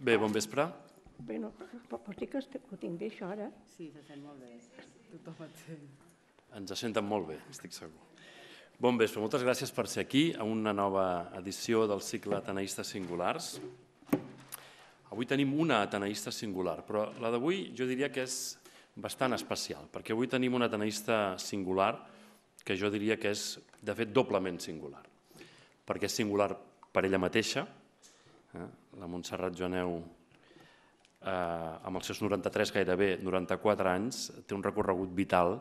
Bé, bon vespre. Bé, no, pot dir que ho tinc bé, això, ara? Sí, se sent molt bé. Tothom et sent. Ens senten molt bé, estic segur. Bon vespre, moltes gràcies per ser aquí a una nova edició del cicle Ateneistes Singulars. Avui tenim una ateneista singular, però la d'avui jo diria que és bastant especial, perquè avui tenim una ateneista singular que jo diria que és, de fet, doblement singular, perquè és singular per ella mateixa? La Montserrat Joaneu, eh, amb els seus 93, gairebé 94 anys, té un recorregut vital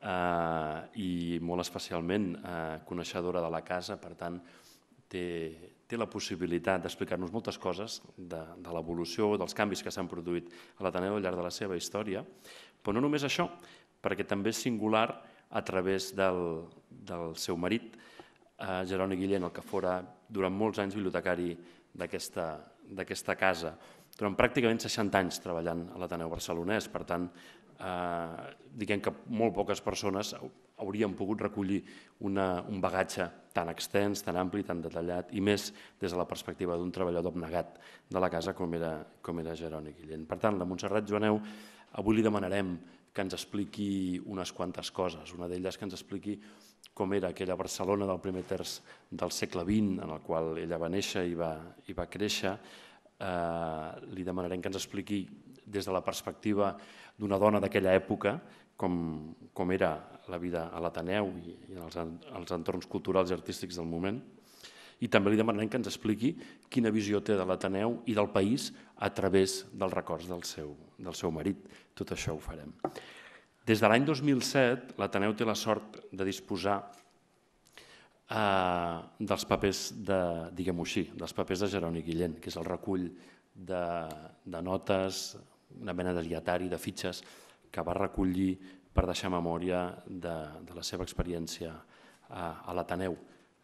eh, i molt especialment eh, coneixedora de la casa, per tant, té, té la possibilitat d'explicar-nos moltes coses de, de l'evolució, dels canvis que s'han produït a l'Ateneu al llarg de la seva història, però no només això, perquè també és singular a través del, del seu marit, eh, Jeroni Guillén, el que fora durant molts anys bibliotecari d'aquesta casa, durant pràcticament 60 anys treballant a l'Ateneu Barcelonès, per tant, eh, diguem que molt poques persones haurien pogut recollir una, un bagatge tan extens, tan ampli, tan detallat, i més des de la perspectiva d'un treballador abnegat de la casa com era, com era Jeroni Guillén. Per tant, la Montserrat Joaneu, avui li demanarem que ens expliqui unes quantes coses. Una d'elles que ens expliqui com era aquella Barcelona del primer terç del segle XX, en el qual ella va néixer i va, i va créixer. Eh, li demanarem que ens expliqui des de la perspectiva d'una dona d'aquella època com, com era la vida a l'Ateneu i, i els, els entorns culturals i artístics del moment. I també li demanarem que ens expliqui quina visió té de l'Ateneu i del país a través dels records del seu, del seu marit. Tot això ho farem. Des de l'any 2007, l'Ateneu té la sort de disposar eh, dels papers de, diguem-ho així, dels papers de Jeroni Guillén, que és el recull de, de notes, una mena de dietari, de fitxes, que va recollir per deixar memòria de, de la seva experiència a, a l'Ateneu.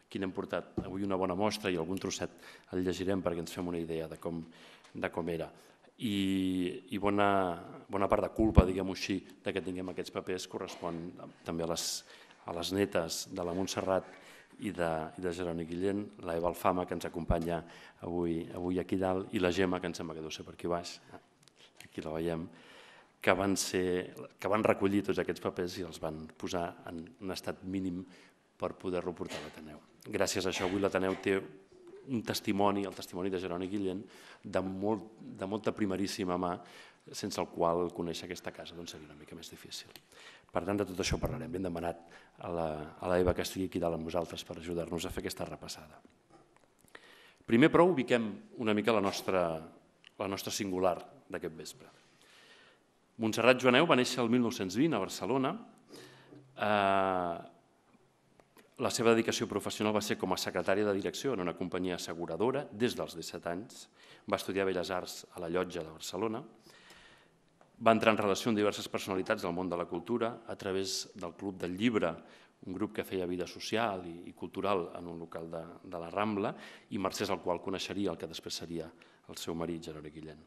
Aquí n'hem portat avui una bona mostra i algun trosset el llegirem perquè ens fem una idea de com, de com era. I, i bona, bona part de culpa, diguem-ho així, de que tinguem aquests papers correspon també a les, a les netes de la Montserrat i de, i de Jeroni Guillén, la Eva Alfama, que ens acompanya avui, avui aquí dalt, i la Gemma, que em sembla que deu ser per aquí baix, aquí la veiem, que van, ser, que van recollir tots aquests papers i els van posar en un estat mínim per poder-lo portar a l'Ateneu. Gràcies a això avui l'Ateneu té un testimoni, el testimoni de Jeroni Guillén, de, molt, de molta primeríssima mà, sense el qual conèixer aquesta casa doncs seria una mica més difícil. Per tant, de tot això parlarem. Ben demanat a la, a la Eva que estigui aquí dalt amb nosaltres per ajudar-nos a fer aquesta repassada. Primer, però, ubiquem una mica la nostra, la nostra singular d'aquest vespre. Montserrat Joaneu va néixer el 1920 a Barcelona. Eh, la seva dedicació professional va ser com a secretària de direcció en una companyia asseguradora des dels 17 anys. Va estudiar Belles Arts a la Llotja de Barcelona. Va entrar en relació amb diverses personalitats del món de la cultura a través del Club del Llibre, un grup que feia vida social i, cultural en un local de, de la Rambla i mercès al qual coneixeria el que després seria el seu marit, Jeroni Guillén.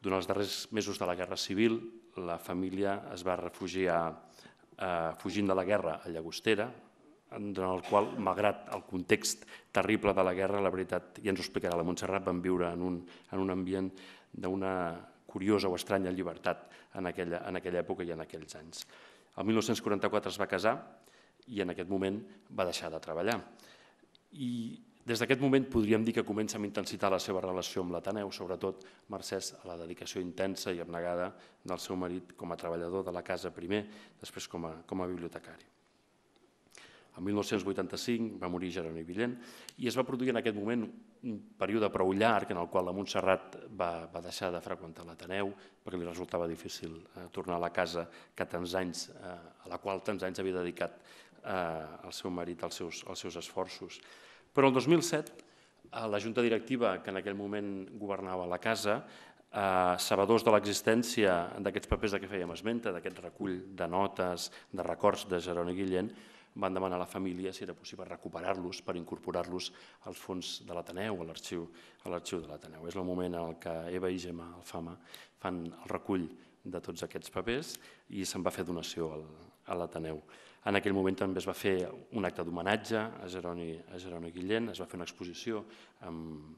Durant els darrers mesos de la Guerra Civil, la família es va refugiar eh, fugint de la guerra a Llagostera, durant el qual, malgrat el context terrible de la guerra, la veritat, ja ens ho explicarà la Montserrat, van viure en un, en un ambient d'una curiosa o estranya llibertat en aquella, en aquella època i en aquells anys. El 1944 es va casar i en aquest moment va deixar de treballar. I des d'aquest moment podríem dir que comença amb intensitat la seva relació amb l'Ateneu, sobretot mercès a la dedicació intensa i abnegada del seu marit com a treballador de la casa primer, després com a, com a bibliotecari. El 1985 va morir Jeroni Villent i es va produir en aquest moment un període prou llarg en el qual la Montserrat va, va deixar de freqüentar l'Ateneu perquè li resultava difícil eh, tornar a la casa que tants anys, eh, a la qual tants anys havia dedicat eh, el seu marit als seus, als seus esforços. Però el 2007, eh, la Junta Directiva, que en aquell moment governava la casa, eh, sabedors de l'existència d'aquests papers de què fèiem esmenta, d'aquest recull de notes, de records de Jeroni Guillén, van demanar a la família si era possible recuperar-los per incorporar-los als fons de l'Ateneu, a l'arxiu de l'Ateneu. És el moment en què Eva i Gemma Alfama fan el recull de tots aquests papers i se'n va fer donació al, a l'Ateneu. En aquell moment també es va fer un acte d'homenatge a Jeroni, a Jeroni Guillén, es va fer una exposició amb,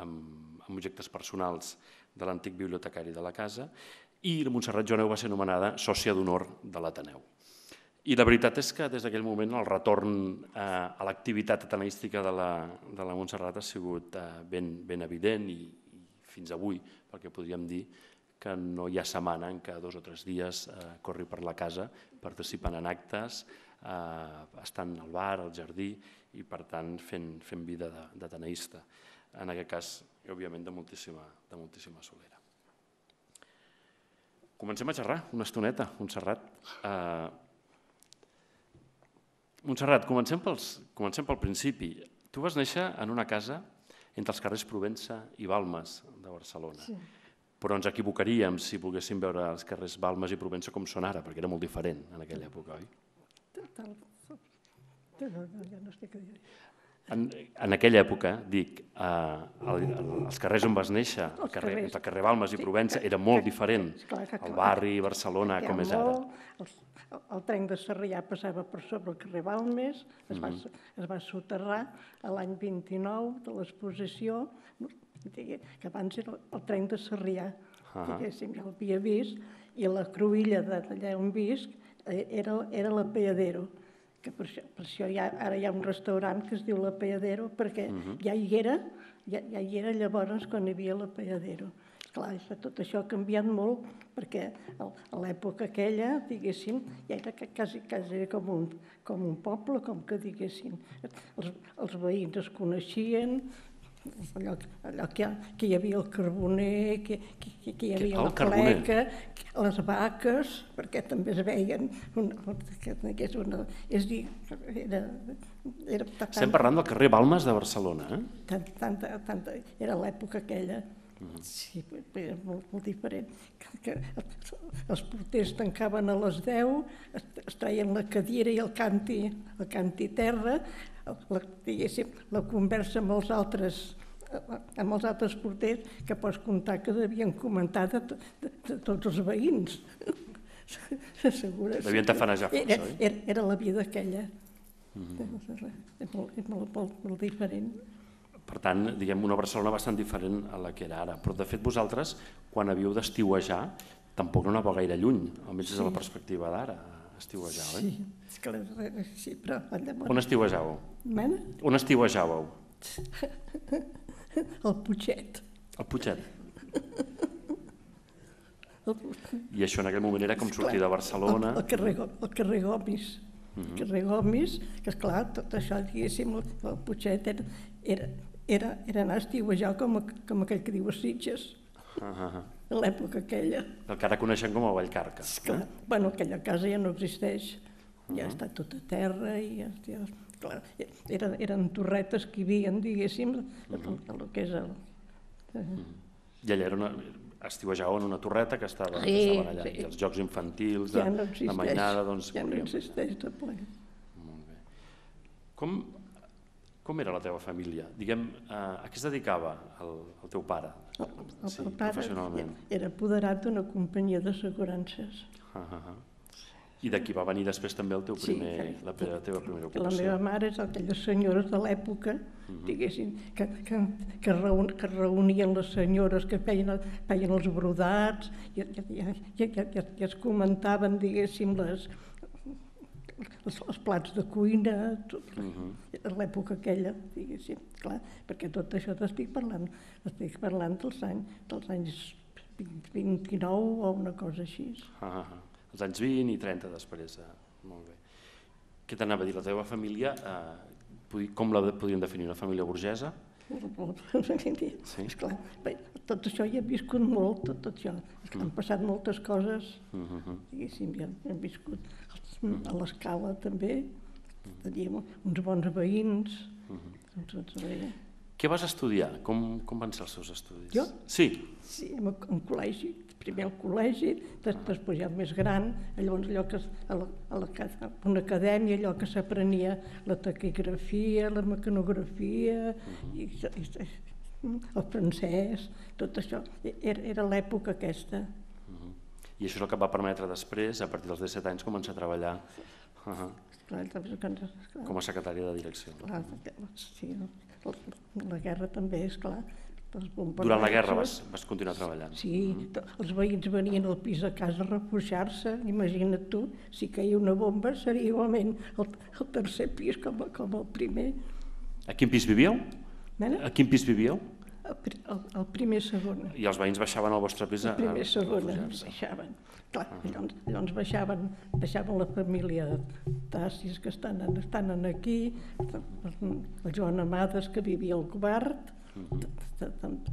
amb, amb objectes personals de l'antic bibliotecari de la casa i Montserrat Joneu va ser nomenada sòcia d'honor de l'Ateneu. I la veritat és que des d'aquell moment el retorn eh, a l'activitat ateneística de la, de la Montserrat ha sigut eh, ben, ben evident i, i fins avui, perquè podríem dir que no hi ha setmana en què dos o tres dies eh, corri per la casa participant en actes, eh, estant al bar, al jardí i per tant fent, fent vida d'ateneista. En aquest cas, òbviament, de moltíssima, de moltíssima solera. Comencem a xerrar una estoneta, Montserrat. Eh, Montserrat, comencem, pels, comencem pel principi. Tu vas néixer en una casa entre els carrers Provença i Balmes de Barcelona. Sí. Però ens equivocaríem si volguéssim veure els carrers Balmes i Provença com són ara, perquè era molt diferent en aquella època, oi? Total. No, ja no estic a dir. En, en aquella època, dic, eh, el, el, els carrers on vas néixer, el carrer, entre el carrer Balmes i Provença, era molt diferent. El barri, Barcelona, com és ara. El, el tren de Sarrià passava per sobre el carrer Balmes, es va, mhm. es va soterrar l'any 29 de l'exposició, que abans era el tren de Sarrià, diguéssim, ja l'havia vist, i la cruïlla d'allà on visc eh, era, era la Peadero que per això, per això hi ha, ara hi ha un restaurant que es diu La Peadero, perquè uh -huh. ja hi era, ja, ja hi era llavors quan hi havia La Peadero. Clar, tot això ha canviat molt, perquè a l'època aquella, diguéssim, ja era quasi, quasi com, un, com un poble, com que diguéssim. Els, els veïns es coneixien, allò, allò que, que hi havia el carboner, que, que, que hi havia el la pleca, les vaques, perquè també es veien, una, que, que és, una, és dir, era, era tant, Estem parlant del carrer Balmes de Barcelona, eh? Tant, tant, tant, era l'època aquella, Sí, era molt, molt diferent. Que, que els porters tancaven a les 10, es, es traien la cadira i el canti, el canti terra, la, diguéssim, la conversa amb els altres amb els altres porters que pots comptar que devien comentar de, de, de tots els veïns. Segura, devien tafanejar força, era, era, era la vida aquella. Mm -hmm. És molt, és molt, molt, molt diferent. Per tant, diguem, una Barcelona bastant diferent a la que era ara. Però, de fet, vosaltres, quan havíeu d'estiuejar, tampoc no anava gaire lluny, almenys sí. des de la perspectiva d'ara, estiuejar, oi? Sí, que, sí però... On estiuejàveu? Mena? On estiuejàveu? El Puiget. El Puiget. I això en aquell moment era com sortir de Barcelona... El, el, carrer, el carrer Gomis. Uh -huh. El carrer Gomis, que és clar, tot això, diguéssim, el, el Puiget era, era, era, era anar a estiuejar com, com aquell que diu a Sitges. Uh -huh. En l'època aquella. El que ara coneixem com a Vallcarca. Esclar, eh? Bueno, aquella casa ja no existeix. Uh -huh. Ja està tot a terra i ja, ja clar, eren, eren torretes que hi havia, diguéssim, uh -huh. el, el que és el... Uh -huh. I allà era una, estiuejàveu en una torreta que estava, sí, que estaven allà, sí. i els jocs infantils de, ja no de mainada, doncs... Ja no existeix tot ple. Molt bé. Com, com era la teva família? Diguem, a, a què es dedicava el, el teu pare, el, el, sí, el pare? Era apoderat d'una companyia d'assegurances. Uh -huh. I d'aquí va venir després també el teu primer, sí, la, la teva primera ocupació. La meva mare és aquelles senyores de l'època, uh mhm. -huh. diguéssim, que, que, que, reun, que reunien les senyores que feien, feien els brodats i, i, i, i, i, i es comentaven, diguéssim, les, els, els plats de cuina, tot, uh mhm. -huh. l'època aquella, diguéssim, clar, perquè tot això t'estic parlant, estic parlant dels anys, dels anys 29 o una cosa així. Uh -huh als anys 20 i 30 després. Eh, molt bé. Què t'anava a dir? La teva família, eh, com la podríem definir? Una família burgesa? Sí? Esclar, bé, tot això hi he viscut molt, tot, tot això. Mm. Han passat moltes coses, mm -hmm. diguéssim, ja hem viscut mm. a l'escala també, mm. teníem uns bons veïns, mm -hmm. tots, què vas estudiar? Com, com van ser els seus estudis? Jo? Sí. Sí, en, en col·legi, primer al col·legi, després ja més gran, llavors allò que, a la, a la, a una acadèmia, allò que s'aprenia la taquigrafia, la mecanografia, -huh. i, i, el francès, tot això, era, era l'època aquesta. Uh -huh. I això és el que va permetre després, a partir dels 17 anys, començar a treballar uh -huh. clar, com a secretària de direcció. Clar, sí, la, la guerra també, és clar, Durant la guerra vas, vas continuar treballant. Sí, to- els veïns venien al pis a casa a refugiar-se. Imagina't tu, si caia una bomba seria igualment el, el tercer pis com, com el primer. A quin pis vivíeu? Mena? A quin pis vivíeu? El, el, el primer segon. I els veïns baixaven al vostre pis a, El primer segon refugiar-se. baixaven. Clar, llavors, llavors baixaven, baixaven la família Tassis que estan, estan aquí, el Joan Amades que vivia al tam-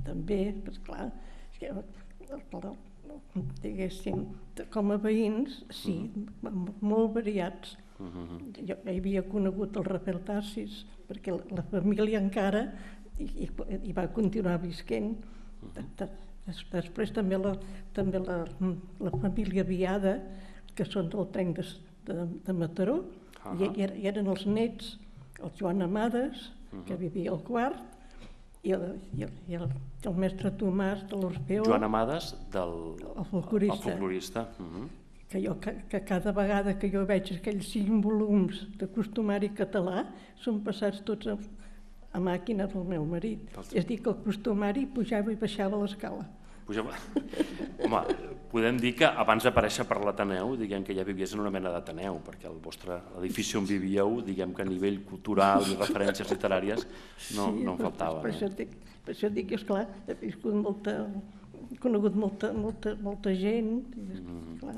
també, pues, clar, diguéssim, com a veïns, sí, molt variats. Jo havia conegut el Rafael Tassis, perquè la, família encara hi va continuar visquent. De- de- des- Després també la, també la, la família Viada, que són del tren de, de, de Mataró, i, Ahà. i, er- i eren els nets, el Joan Amades, que vivia al quart, i el, i el, i el, el mestre Tomàs de l'Orfeó, Joan Amades, del, el folclorista. el folclorista. Mhm. que, jo, que, que cada vegada que jo veig aquells cinc volums de costumari català són passats tots a, a màquina del meu marit. Dels- És a dir, que el costumari pujava i baixava l'escala. Pujava... Home, podem dir que abans d'aparèixer per l'Ateneu, diguem que ja vivies en una mena d'Ateneu, perquè el vostre edifici on vivíeu, diguem que a nivell cultural i referències literàries no, no en per, faltaven. per, Eh? això dic, per això dic esclar, he viscut molta, he conegut molta, molta, molta gent, i, Mm-hmm. clar,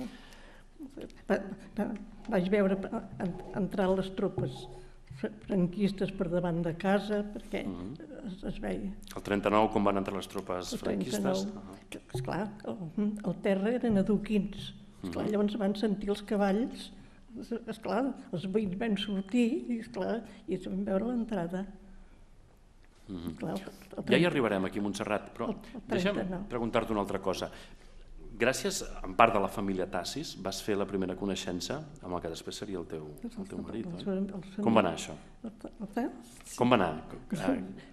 va, va, vaig veure en- entrar les tropes franquistes per davant de casa, perquè Mm-hmm. es, es veia. El 39, quan van entrar les tropes El franquistes... 39, que, esclar, el, el terra eren adoquins. Esclar, Llavors van sentir els cavalls, es- esclar, els veïns van sortir i, esclar, i es van veure l'entrada. Esclar, el- el Ja hi arribarem aquí a Montserrat, però El- el deixa'm 39. preguntar-te una altra cosa. Gràcies, en part de la família Tassis, vas fer la primera coneixença amb el que després seria el teu, el teu marit, oi? Com va anar això? Com va anar?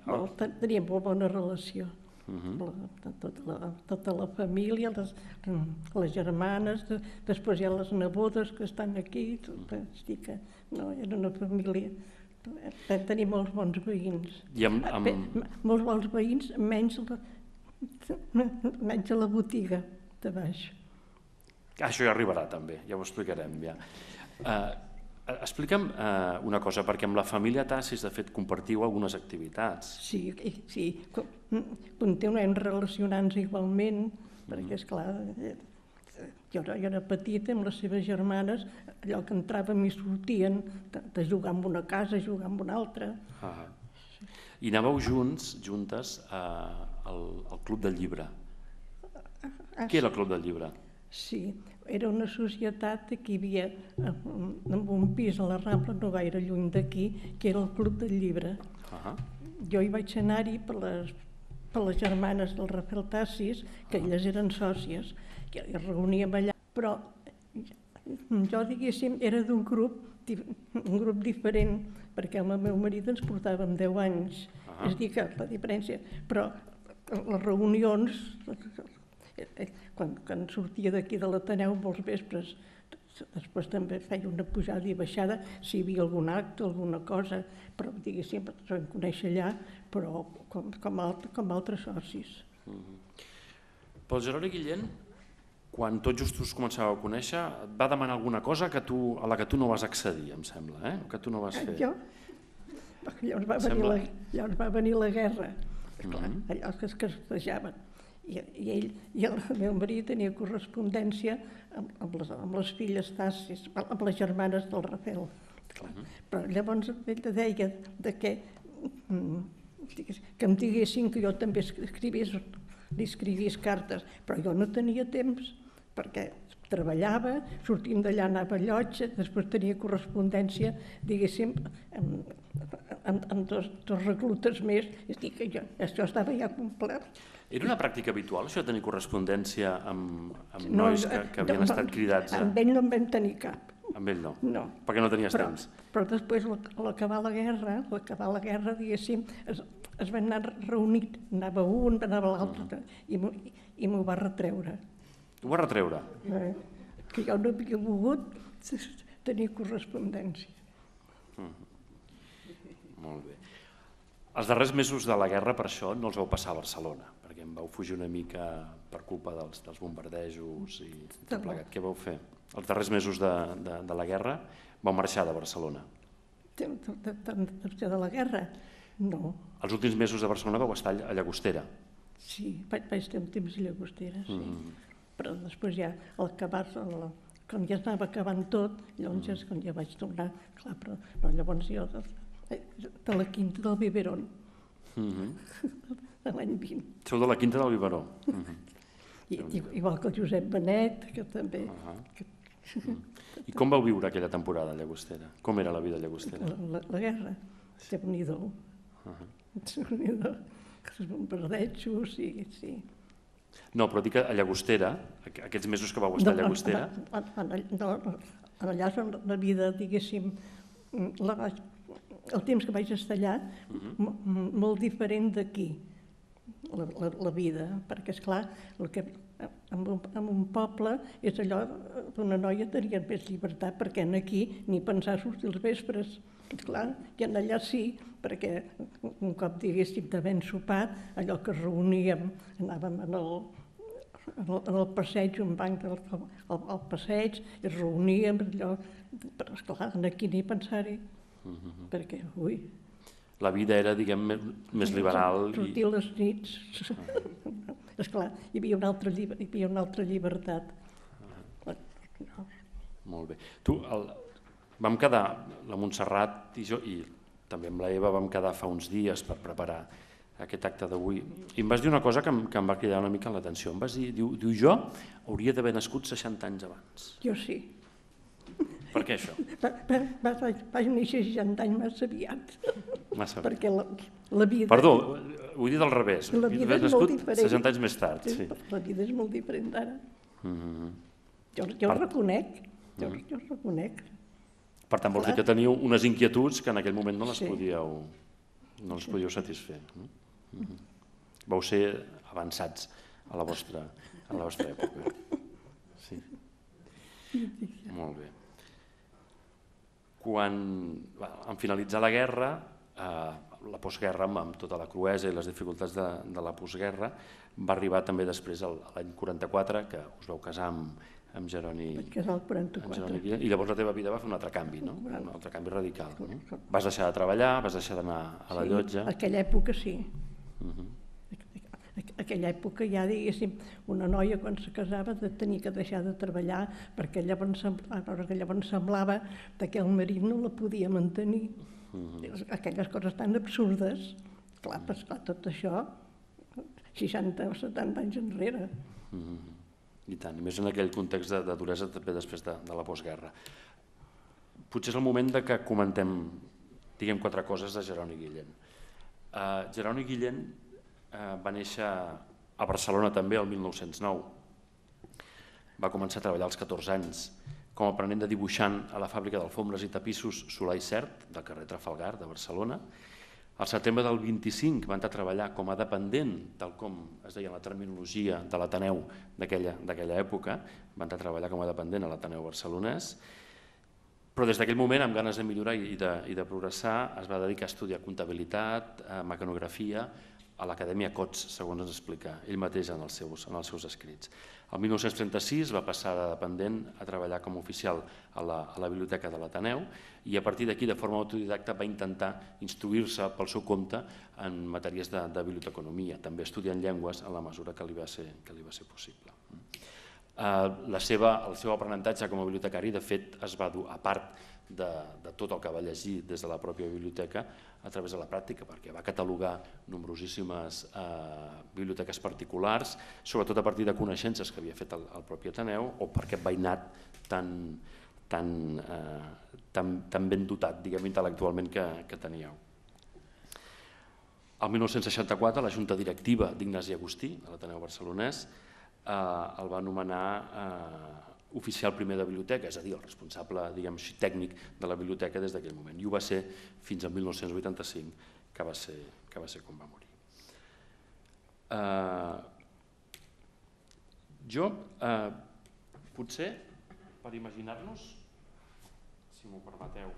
Ah, teníem molt bona relació. Mhm. La, tota, la, tota la família, les, les germanes, de, després hi ha les nebodes que estan aquí, tot, estic, que, no, era una família. Vam tenir molts bons veïns. I amb, amb, Bé, molts bons veïns, menys la, menys a la botiga de baix. Això ja arribarà també, ja ho explicarem. Ja. Uh, explica'm uh, una cosa, perquè amb la família Tassis, de fet, compartiu algunes activitats. Sí, sí, co- mm, continuem relacionant-nos igualment, perquè, és clar, jo, era- jo era petita amb les seves germanes, allò que entràvem i sortien, de, de jugar en una casa, jugar en una altra. Ah. I anàveu junts, juntes, uh, al, al Club del Llibre. Ah, Què era el Club del Llibre? Sí, era una societat que hi havia en, en un pis a la Rambla, no gaire lluny d'aquí, que era el Club del Llibre. Ah. Jo hi vaig anar-hi per les, per les germanes del Rafael Tassis, que elles eren sòcies, i es reuníem allà, però jo, diguéssim, era d'un grup, un grup diferent, perquè amb el meu marit ens portàvem 10 anys. Ah. És a dir, que la diferència... Però les reunions, eh, quan, quan sortia d'aquí de l'Ateneu molts vespres, després també feia una pujada i baixada, si hi havia algun acte, alguna cosa, però diguéssim, ens vam conèixer allà, però com, com, alt, com altres socis. Però el Geroni Guillén, quan tot just us començàveu a conèixer, et va demanar alguna cosa que tu, a la que tu no vas accedir, em sembla, eh? que tu no vas fer. Jo, llavors va, venir Sembla- la, llavors va venir la guerra, esclar, Mhm. allò que es castejaven. I, I ell i el meu marit tenia correspondència amb, amb, les, amb les filles Tassis, amb les germanes del Rafael. Clar. Però llavors ell deia de que, mm, que em diguessin que jo també escrivís, li escrivís cartes, però jo no tenia temps, perquè treballava, sortint d'allà anava a llotja, després tenia correspondència, diguéssim, amb, amb, amb dos, dos reclutes més, és dir, que jo, això estava ja complet. Era una pràctica habitual, això de tenir correspondència amb, amb nois que, que havien no, estat cridats a... Amb ell no en vam tenir cap, Amb ell no, no. perquè no tenies Però, temps. però després, a l'acabar la guerra, a l'acabar la guerra, diguéssim, es, es van anar reunint, anava un, anava l'altre, i m'ho- i m'ho va retreure. Ho va retreure. Eh? Que jo no havia volgut tenir correspondència. Molt bé. Els darrers mesos de la guerra, per això, no els vau passar a Barcelona, perquè em vau fugir una mica per culpa dels, dels bombardejos i tot plegat. Què vau fer? Els darrers mesos de, de, de la guerra vau marxar de Barcelona. De, de, la guerra? No. Els últims mesos de Barcelona vau estar a Llagostera. Sí, vaig, vaig ter un temps a Llagostera, sí. Mm -hmm. Però després ja, al acabar, el, quan ja estava acabant tot, llavors ja és quan ja vaig tornar, clar, però no, llavors jo de, de la quinta del Biberon, Mm -hmm. de l'any 20. Sou de la quinta del Biberó. Mm -hmm. I, igual que el Josep Benet, que també... Uh -huh. que... I com vau viure aquella temporada a Llagostera? Com era la vida a Llagostera? La, la, la guerra, déu nhi uh -huh. déu nhi els bombardejos, sí, sí. No, però dic a Llagostera, aquests mesos que vau estar a Llagostera... No, no, allà és la vida, diguéssim, la, el temps que vaig estar allà, uh -huh. molt diferent d'aquí, la, la, la vida, perquè, és clar, el que, en, un, en un poble és allò d'una noia tenia més llibertat, perquè en aquí ni pensar sortir els vespres. Clar, i en allà sí, perquè un cop diguéssim d'haver sopat, allò que reuníem, anàvem en el, en el, en el passeig, un banc del al, al passeig, i es reuníem, allò, però esclar, aquí ni pensar-hi. Uh -huh. Perquè, ui... La vida era, diguem, més liberal. Sortir i... les nits. Uh -huh. Esclar, hi havia una altra, hi havia una altra llibertat. Uh -huh. no. Molt bé. Tu, el... vam quedar, la Montserrat i jo, i també amb la Eva vam quedar fa uns dies per preparar aquest acte d'avui. I em vas dir una cosa que em, que em va cridar una mica l'atenció. Em vas dir, diu, diu jo hauria d'haver nascut 60 anys abans. Jo sí. Per què això? Vaig néixer 60 anys massa aviat. Massa aviat. Perquè la, la vida... Perdó, ho he dit al revés. La vida és molt diferent. 60 anys més tard, sí. La vida és molt diferent ara. Mm -hmm. Jo, jo per... ho reconec, jo, mm -hmm. jo ho reconec. Per tant, vols dir que teniu unes inquietuds que en aquell moment no les sí. podíeu, no les podíeu satisfer. Mm -hmm. Vau ser avançats a la vostra, a la vostra època. Sí. Molt bé quan, en finalitzar la guerra, eh, la postguerra, amb tota la cruesa i les dificultats de, de la postguerra, va arribar també després l'any 44, que us vau casar amb, amb Jeroni, Vaig casar el 44. Jeroni Guillem, i llavors la teva vida va fer un altre canvi, no? un altre canvi radical. No? Vas deixar de treballar, vas deixar d'anar a la llotja... Sí, aquella època sí. Uh -huh aquella època ja, diguéssim, una noia quan se casava de tenir que deixar de treballar perquè llavors, semblava, que llavors semblava que el marit no la podia mantenir. Mm -hmm. Aquelles coses tan absurdes. Clar, pues, clar, tot això 60 o 70 anys enrere. Mm -hmm. I tant, i més en aquell context de, de duresa també després de, de la postguerra. Potser és el moment de que comentem, diguem, quatre coses de Jeroni Guillem. Uh, Jeroni Guillem eh, va néixer a Barcelona també el 1909. Va començar a treballar als 14 anys com a aprenent de dibuixant a la fàbrica d'alfombres i tapissos Solà i Cert, del carrer Trafalgar de Barcelona. Al setembre del 25 va entrar a treballar com a dependent, tal com es deia la terminologia de l'Ateneu d'aquella època, va entrar a treballar com a dependent a l'Ateneu barcelonès, però des d'aquell moment, amb ganes de millorar i de, i de progressar, es va dedicar a estudiar comptabilitat, eh, mecanografia, a l'Acadèmia Cots, segons ens explica ell mateix en els seus, en els seus escrits. El 1936 va passar de dependent a treballar com a oficial a la, a la Biblioteca de l'Ateneu i a partir d'aquí, de forma autodidacta, va intentar instruir-se pel seu compte en matèries de, de biblioteconomia, també estudiant llengües en la mesura que li va ser, que li va ser possible. Eh, la seva, el seu aprenentatge com a bibliotecari, de fet, es va dur, a part de, de tot el que va llegir des de la pròpia biblioteca a través de la pràctica, perquè va catalogar nombrosíssimes eh, biblioteques particulars, sobretot a partir de coneixences que havia fet el, el propi Ateneu o per aquest veïnat tan, tan, eh, tan, tan ben dotat diguem, intel·lectualment que, que teníeu. El 1964 la Junta Directiva d'Ignasi Agustí, de l'Ateneu Barcelonès, eh, el va anomenar eh, oficial primer de biblioteca, és a dir, el responsable diguem tècnic de la biblioteca des d'aquell moment. I ho va ser fins al 1985, que va ser, que va ser com va morir. Uh, jo, uh, potser, per imaginar-nos, si m'ho permeteu,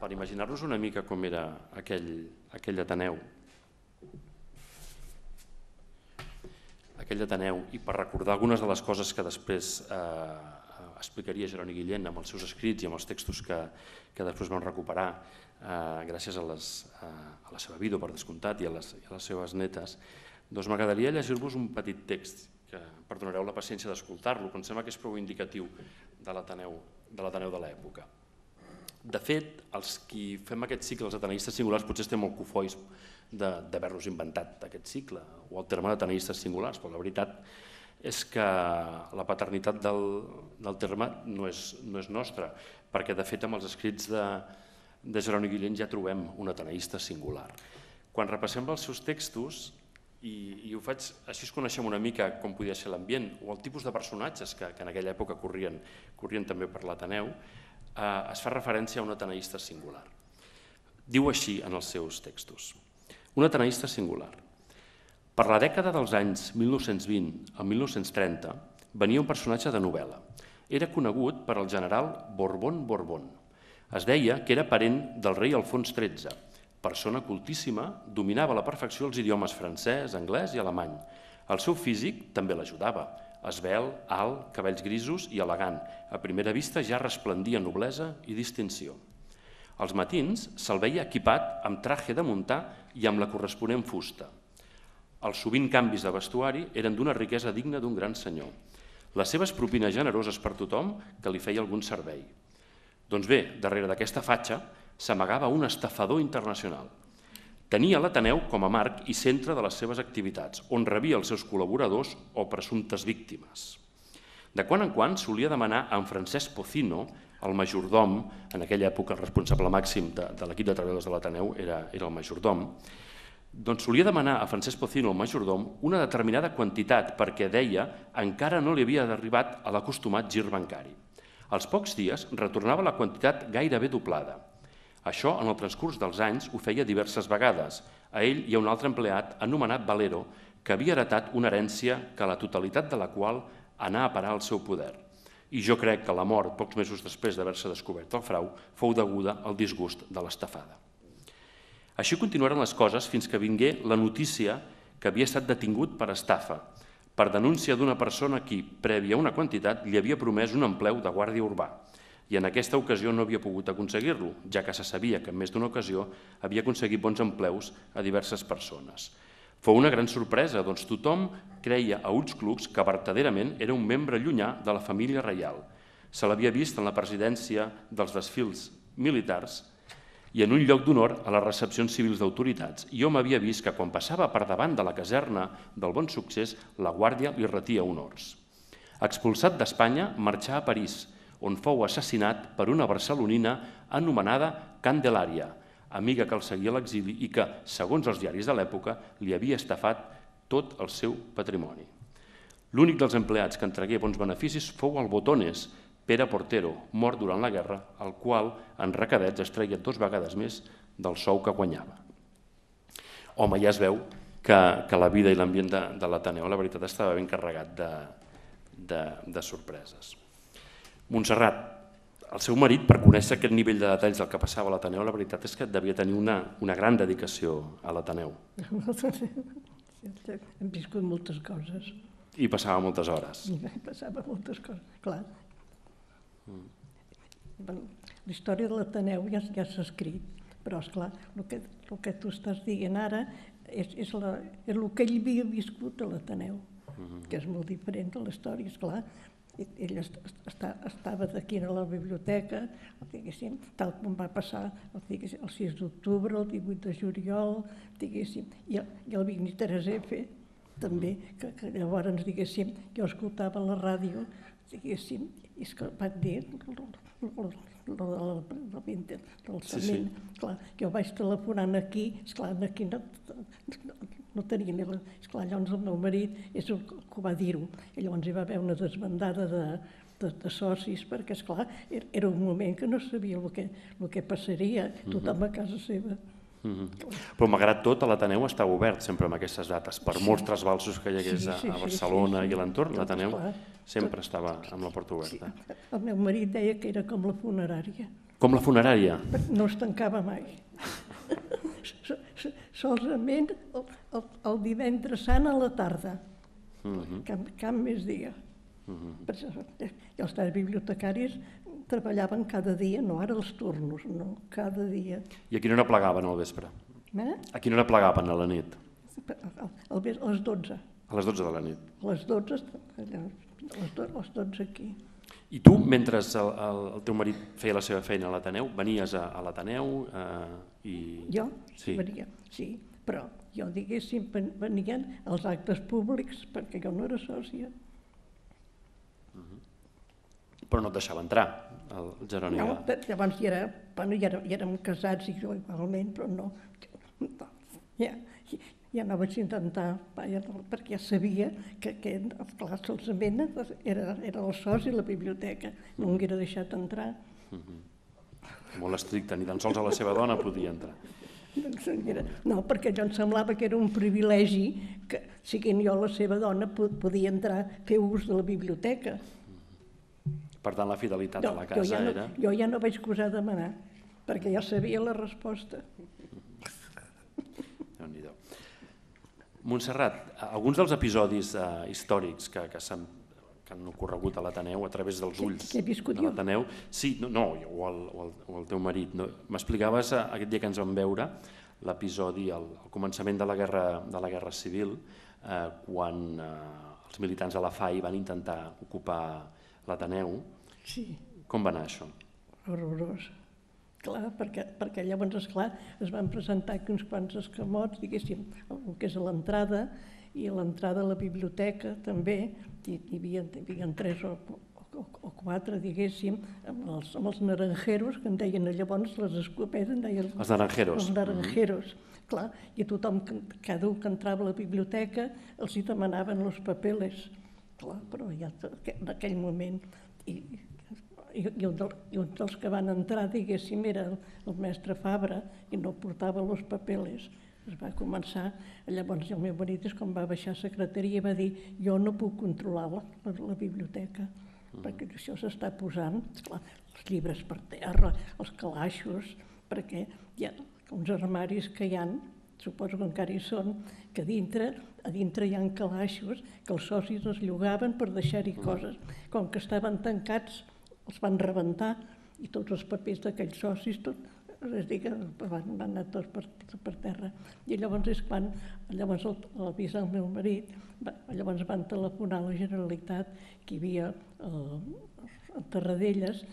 per imaginar-nos una mica com era aquell, aquell Ateneu, aquell Ateneu i per recordar algunes de les coses que després eh, explicaria Jeroni Guillén amb els seus escrits i amb els textos que, que després vam recuperar eh, gràcies a, les, a, a la seva vida, per descomptat, i a les, i a les seves netes, doncs m'agradaria llegir-vos un petit text que perdonareu la paciència d'escoltar-lo, però em sembla que és prou indicatiu de l'Ateneu de l'època. De fet, els qui fem aquest cicle, els ateneistes singulars, potser estem molt cofois d'haver-nos inventat aquest cicle, o el terme d'ateneistes singulars, però la veritat és que la paternitat del, del terme no és, no és nostra, perquè de fet amb els escrits de, de Jeroni Guillén ja trobem un ateneista singular. Quan repassem els seus textos, i, i ho faig, així es coneixem una mica com podia ser l'ambient o el tipus de personatges que, que en aquella època corrien, corrien també per l'Ateneu, eh, es fa referència a un ateneista singular. Diu així en els seus textos. Un ateneista singular. Per la dècada dels anys 1920 al 1930 venia un personatge de novel·la. Era conegut per al general Borbón Borbón. Es deia que era parent del rei Alfons XIII, persona cultíssima, dominava a la perfecció els idiomes francès, anglès i alemany. El seu físic també l'ajudava. Esbel, alt, cabells grisos i elegant. A primera vista ja resplendia noblesa i distinció. Als matins se'l veia equipat amb traje de muntar i amb la corresponent fusta. Els sovint canvis de vestuari eren d'una riquesa digna d'un gran senyor. Les seves propines generoses per tothom que li feia algun servei. Doncs bé, darrere d'aquesta fatxa s'amagava un estafador internacional. Tenia l'Ateneu com a marc i centre de les seves activitats, on rebia els seus col·laboradors o presumptes víctimes. De quan en quan solia demanar a en Francesc Pocino, el majordom, en aquella època el responsable màxim de, de l'equip de treballadors de l'Ateneu era, era el majordom, doncs solia demanar a Francesc Pocino, el majordom, una determinada quantitat perquè deia encara no li havia arribat a l'acostumat gir bancari. Als pocs dies retornava la quantitat gairebé doblada. Això, en el transcurs dels anys, ho feia diverses vegades. A ell hi ha un altre empleat, anomenat Valero, que havia heretat una herència que la totalitat de la qual anà a parar al seu poder. I jo crec que la mort, pocs mesos després d'haver-se descobert el frau, fou deguda al disgust de l'estafada. Així continuaren les coses fins que vingué la notícia que havia estat detingut per estafa, per denúncia d'una persona qui, prèvia a una quantitat, li havia promès un empleu de guàrdia urbà i en aquesta ocasió no havia pogut aconseguir-lo, ja que se sabia que en més d'una ocasió havia aconseguit bons empleus a diverses persones. Fou una gran sorpresa, doncs tothom creia a ulls clucs que verdaderament era un membre llunyà de la família reial. Se l'havia vist en la presidència dels desfils militars i en un lloc d'honor a les recepcions civils d'autoritats. Jo m'havia vist que quan passava per davant de la caserna del bon succés, la guàrdia li retia honors. Expulsat d'Espanya, marxà a París, on fou assassinat per una barcelonina anomenada Candelària, amiga que el seguia a l'exili i que, segons els diaris de l'època, li havia estafat tot el seu patrimoni. L'únic dels empleats que entregué bons beneficis fou el Botones, Pere Portero, mort durant la guerra, el qual en recadets es treia dos vegades més del sou que guanyava. Home, ja es veu que, que la vida i l'ambient de, de l'Ateneu, la veritat, estava ben carregat de, de, de sorpreses. Montserrat, el seu marit, per conèixer aquest nivell de detalls del que passava a l'Ateneu, la veritat és que devia tenir una, una gran dedicació a l'Ateneu. Hem viscut moltes coses. I passava moltes hores. I passava moltes coses, clar. Mm. Bueno, la història de l'Ateneu ja, ja s'ha escrit, però, és clar, el que, el que tu estàs dient ara és, és, la, és el que ell havia viscut a l'Ateneu, mm -hmm. que és molt diferent de l'història, és clar ell està, estava d'aquí a la biblioteca, diguéssim, tal com va passar el, el 6 d'octubre, el 18 de juliol, diguéssim, i el, i el 23 F, també, que, que llavors, diguéssim, jo escoltava la ràdio, diguéssim, i és que van dir l'alçament. Sí, sí. Clar, jo vaig telefonant aquí, esclar, aquí no, no, no tenia ni... La... Esclar, llavors el meu marit és el que va dir-ho. I llavors hi va haver una desbandada de, de, de socis, perquè, és clar era un moment que no sabia el que, el que passaria, tothom a casa seva. Mm -hmm. Però malgrat tot, l'Ateneu estava obert sempre amb aquestes dates. Per sí. molts trasbalsos que hi hagués sí, sí, a Barcelona sí, sí, sí. i l'entorn, l'Ateneu sempre tot, estava amb la porta oberta. Sí. El meu marit deia que era com la funerària. Com la funerària? no es tancava mai. So- so- Solament el, el, el divendres sant a la tarda, Mhm. cap, cap més dia. Per això, eh, I els tres bibliotecaris treballaven cada dia, no ara els turnos, no, cada dia. I a quina hora plegaven al vespre? Eh? A quina hora plegaven a la nit? Al, a les 12. A les 12 de la nit. A les 12, allà, a les, do, a les 12 aquí. I tu, mentre el, el, el teu marit feia la seva feina a l'Ateneu, venies a, a l'Ateneu eh, i... Jo? Sí. Venia, sí, però jo, diguéssim, ven- venien als actes públics perquè jo no era sòcia. Però no et deixava entrar, el Jeroni. No, llavors ja, era, bueno, ja, era, ja érem casats i jo igualment, però no. no ja, ja no vaig intentar, ja perquè ja sabia que, que clar, solament era, era el soci i la biblioteca, no m'haguera deixat entrar. Molt estricte, ni tan sols a la seva dona podia entrar. Doncs era- No, perquè jo em semblava que era un privilegi que, siguent jo la seva dona, po- podia entrar, fer ús de la biblioteca. Per tant, la fidelitat a la jo, casa ja no, era... jo ja no vaig gosar demanar, perquè ja sabia la resposta. Déu-n'hi-do. Montserrat, alguns dels episodis eh, històrics que, que, s'han, que han ocorregut a l'Ateneu a través dels Que- ulls que he viscut de l'Ateneu, sí, no, no o, el, o, el, o el teu marit, no? m'explicaves eh, aquest dia que ens vam veure l'episodi, el començament de la guerra, de la guerra civil, eh, quan eh, els militants de la FAI van intentar ocupar l'Ateneu. Sí, Com va anar això? horrorós. Clar, perquè, perquè llavors, esclar, es van presentar aquí uns quants escamots, diguéssim, el que és a l'entrada, i a l'entrada a la biblioteca també, hi, hi, havia, hi havia tres o, o, o quatre, diguéssim, amb els, amb els naranjeros, que en deien llavors les escopetes, en deien Els naranjeros. els naranjeros. Clar, i tothom, cada un que entrava a la biblioteca, els hi demanaven els papeles. Clar, però ja en aquell moment... I, i, i, un del, I un dels que van entrar, diguéssim, era el, el mestre Fabra i no portava els papeles. Es va començar, llavors el meu marit és quan va baixar a secretaria i va dir jo no puc controlar la, la, la biblioteca perquè això s'està posant, esclar, els llibres per terra, els calaixos, perquè hi ha uns armaris que hi han, suposo que encara hi són, que a dintre, a dintre hi ha calaixos que els socis els llogaven per deixar-hi coses. Com que estaven tancats, els van rebentar i tots els papers d'aquells socis, tot, dir, que van, van anar tots per, per terra. I llavors és quan, llavors el, l'avís del meu marit, va, llavors van telefonar a la Generalitat que hi havia eh, a Tarradellas,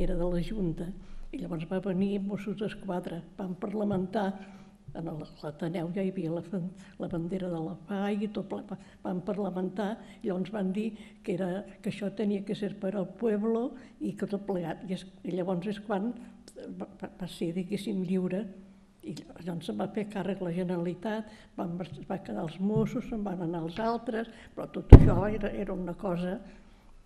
era de la Junta, i llavors va venir Mossos d'Esquadra, van parlamentar en l'Ateneu ja hi havia la, la bandera de la FAI i tot ple, va- van parlamentar i llavors van dir que, era, que això tenia que ser per al pueblo i que tot plegat. I, és, i llavors és quan va, va- ser, diguéssim, lliure i llavors se'n va fer càrrec la Generalitat, van, va quedar els Mossos, se'n van anar els altres, però tot això era, era una cosa...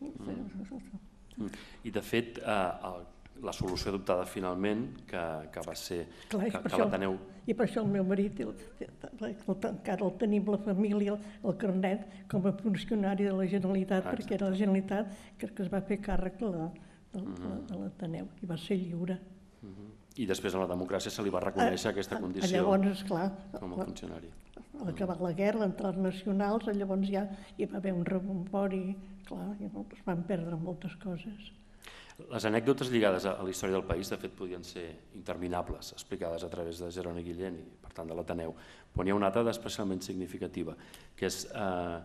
Mm. I de fet, eh, el, la solució adoptada finalment, que, que va ser Clar, que, que l'Ateneu I per això el meu marit, el, el, el, encara el tenim la família, el carnet, com a funcionari de la Generalitat, Ah, perquè era la Generalitat que, que es va fer càrrec la- de, de, de l'Ateneu i va ser lliure. I després a la democràcia se li va reconèixer aquesta A- a- condició Llavors, esclar, com a funcionari. a l'acabar la guerra, entre els nacionals, llavors ja hi va haver un rebombori, clar, i es van perdre moltes coses. Les anècdotes lligades a la història del país, de fet, podien ser interminables, explicades a través de Jeroni Guillén i, per tant, de l'Ateneu. Però n'hi ha una altra d'especialment significativa, que és eh,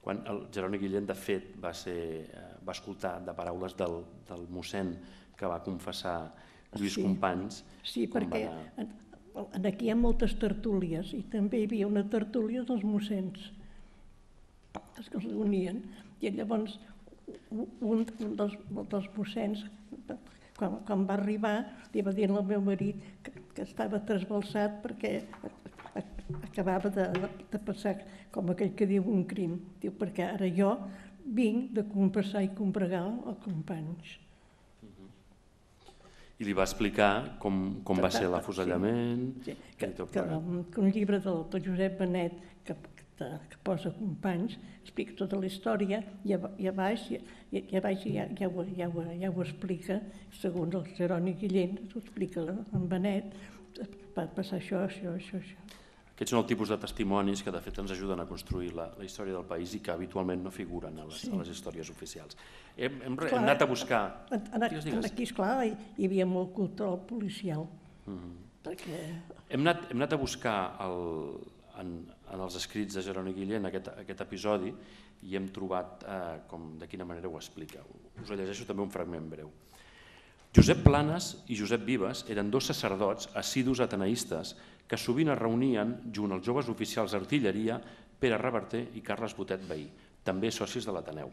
quan el Jeroni Guillén, de fet, va, ser, eh, va escoltar de paraules del, del mossèn que va confessar Lluís Sí. Companys. Sí, com perquè anar. en, aquí hi ha moltes tertúlies i també hi havia una tertúlia dels mossens, els que els unien. I llavors un, un dels, dels mossens, quan, quan va arribar, li va dir al meu marit que, que estava trasbalsat perquè a- a- acabava de, de passar, com aquell que diu, un crim. Diu, perquè ara jo vinc de confessar i combregar els companys. I li va explicar com, com va ser l'afusellament Sí, que, tot que, que un llibre del, Josep Benet, que de, que posa companys, explica tota la història i a, i a baix, i, i, i a baix ja, ja, ho, ja, ho, ja ho explica, segons el Jeroni Guillén, ho explica en Benet, va passar això, això, això, això. Aquests són el tipus de testimonis que de fet ens ajuden a construir la, la història del país i que habitualment no figuren a les, sí. a les històries oficials. Hem, hem, Clar, hem anat a buscar... En, en, Digues, digues. aquí, esclar, hi, hi havia molt control policial, Mhm. perquè Hem anat, hem anat a buscar el, en, en els escrits de Jeroni Guillén aquest, aquest episodi i hem trobat eh, com, de quina manera ho explica. Us llegeixo també un fragment breu. Josep Planes i Josep Vives eren dos sacerdots assidus ateneistes que sovint es reunien junt als joves oficials d'artilleria Pere Reverter i Carles Botet Veí, també socis de l'Ateneu.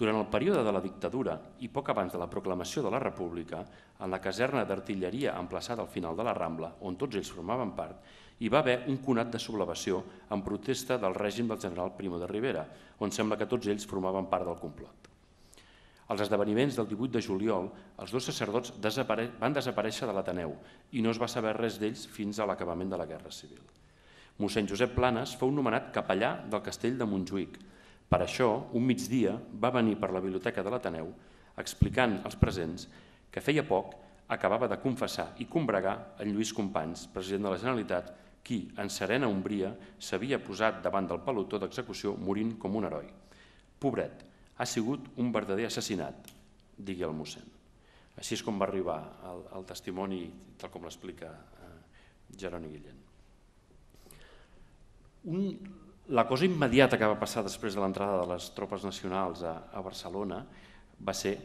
Durant el període de la dictadura i poc abans de la proclamació de la República, en la caserna d'artilleria emplaçada al final de la Rambla, on tots ells formaven part, hi va haver un conat de sublevació en protesta del règim del general Primo de Rivera, on sembla que tots ells formaven part del complot. Als esdeveniments del 18 de juliol, els dos sacerdots van desaparèixer de l'Ateneu i no es va saber res d'ells fins a l'acabament de la Guerra Civil. Mossèn Josep Planes fou nomenat capellà del castell de Montjuïc. Per això, un migdia va venir per la biblioteca de l'Ateneu explicant als presents que feia poc acabava de confessar i combregar en Lluís Companys, president de la Generalitat, qui, en serena ombria, s'havia posat davant del pelotó d'execució morint com un heroi. Pobret, ha sigut un verdader assassinat, digui el mossèn. Així és com va arribar el, el testimoni, tal com l'explica eh, Jeroni Guillén. Un, la cosa immediata que va passar després de l'entrada de les tropes nacionals a, a Barcelona va ser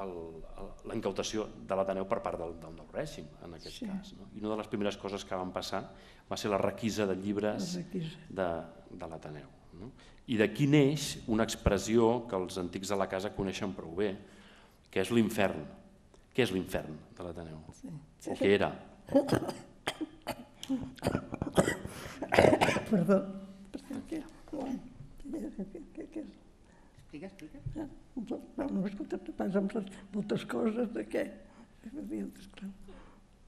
la incautació de l'Ateneu per part del, del nou règim, en aquest Sí. cas. No? I una de les primeres coses que van passar va ser la requisa de llibres La requisa. de, de l'Ateneu. No? I d'aquí neix una expressió que els antics de la casa coneixen prou bé, que és l'infern. Què és l'infern de l'Ateneu? Sí. O què era? Perdó. Explica, explica. no, no he escoltat pas amb moltes coses de què. Esclar.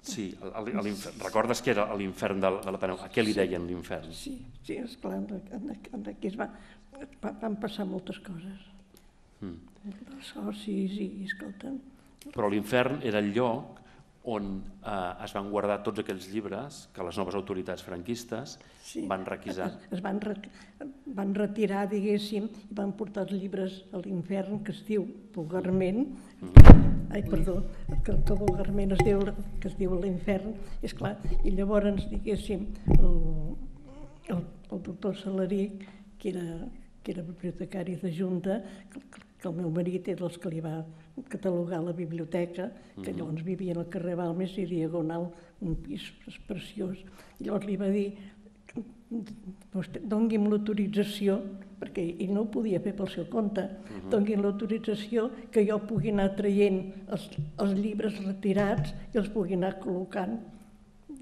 Sí, el- l'infern. recordes què era l'infern de, de l'Ateneu? A què li deien l'infern? Sí, sí, esclar, aquí es va, va, van passar moltes coses. Mm. Els socis i, escolta'm, Però l'infern era el lloc on eh, es van guardar tots aquells llibres que les noves autoritats franquistes Sí. van requisar. Es, es van, re, van retirar, diguéssim, i van portar els llibres a l'infern, que es diu vulgarment, ai, perdó, que, que vulgarment es diu, que es diu l'infern, és clar, i llavors, diguéssim, el, el, el doctor Salaric, que era, que era bibliotecari de Junta, que, que el meu marit era els que li va catalogar la biblioteca, que llavors vivia al carrer Balmes i Diagonal, un pis preciós. Llavors li va dir, doni'm l'autorització, perquè ell no ho podia fer pel seu compte, doni'm l'autorització que jo pugui anar traient els, els llibres retirats i els pugui anar col·locant.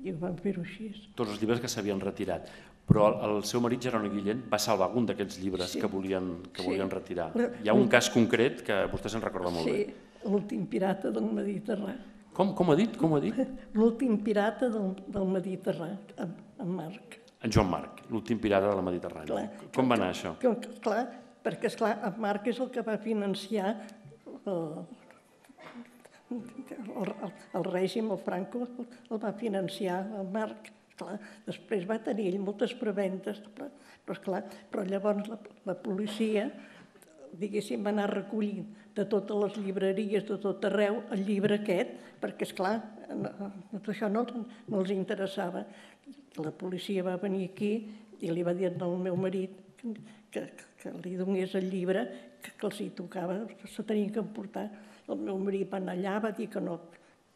I ho van fer-ho així. Tots els llibres que s'havien retirat. Però el, seu marit, Jeroni Guillén, va salvar algun d'aquests llibres Sí. que volien, que Sí. volien retirar. Hi ha un cas concret que vostè se'n recorda molt Sí, bé. l'últim pirata del Mediterrani. Com, com ha dit? Com ha dit? L'últim pirata del, del Mediterrani, en, en Marc. En Joan Marc, l'últim pirata de la Mediterrània. Clar. Com va anar això? Que, que, clar, perquè, esclar, en Marc és el que va financiar el, el, el, el règim, el Franco, el va financiar el Marc. Clar, després va tenir ell moltes preventes, però, però, esclar, però llavors la, la policia diguéssim, anar recollint de totes les llibreries de tot arreu el llibre aquest, perquè, és clar, tot això no, no els interessava. La policia va venir aquí i li va dir al meu marit que, que, que li donés el llibre que, que els hi tocava, se tenien que emportar. El meu marit va anar allà, va dir que no,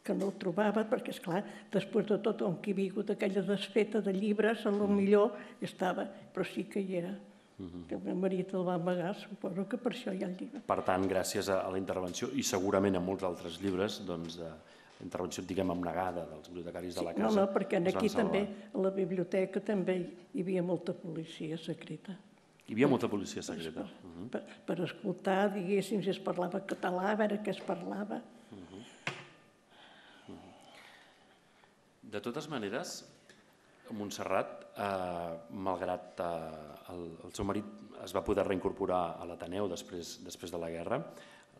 que no el trobava, perquè, és clar, després de tot on havia hagut aquella desfeta de llibres, a lo millor estava, però sí que hi era. Que el meu marit el va amagar, suposo que per això hi ha el llibre. Per tant, gràcies a, la intervenció i segurament a molts altres llibres, doncs, la intervenció, diguem, abnegada dels bibliotecaris de la no, casa. no, perquè es van aquí també, a la biblioteca també hi havia molta policia secreta. Hi havia molta policia secreta. Per, per escoltar, diguéssim, si es parlava català, a veure què es parlava. De totes maneres, Montserrat, eh, malgrat eh, el, el seu marit es va poder reincorporar a l'Ateneu després, després de la guerra,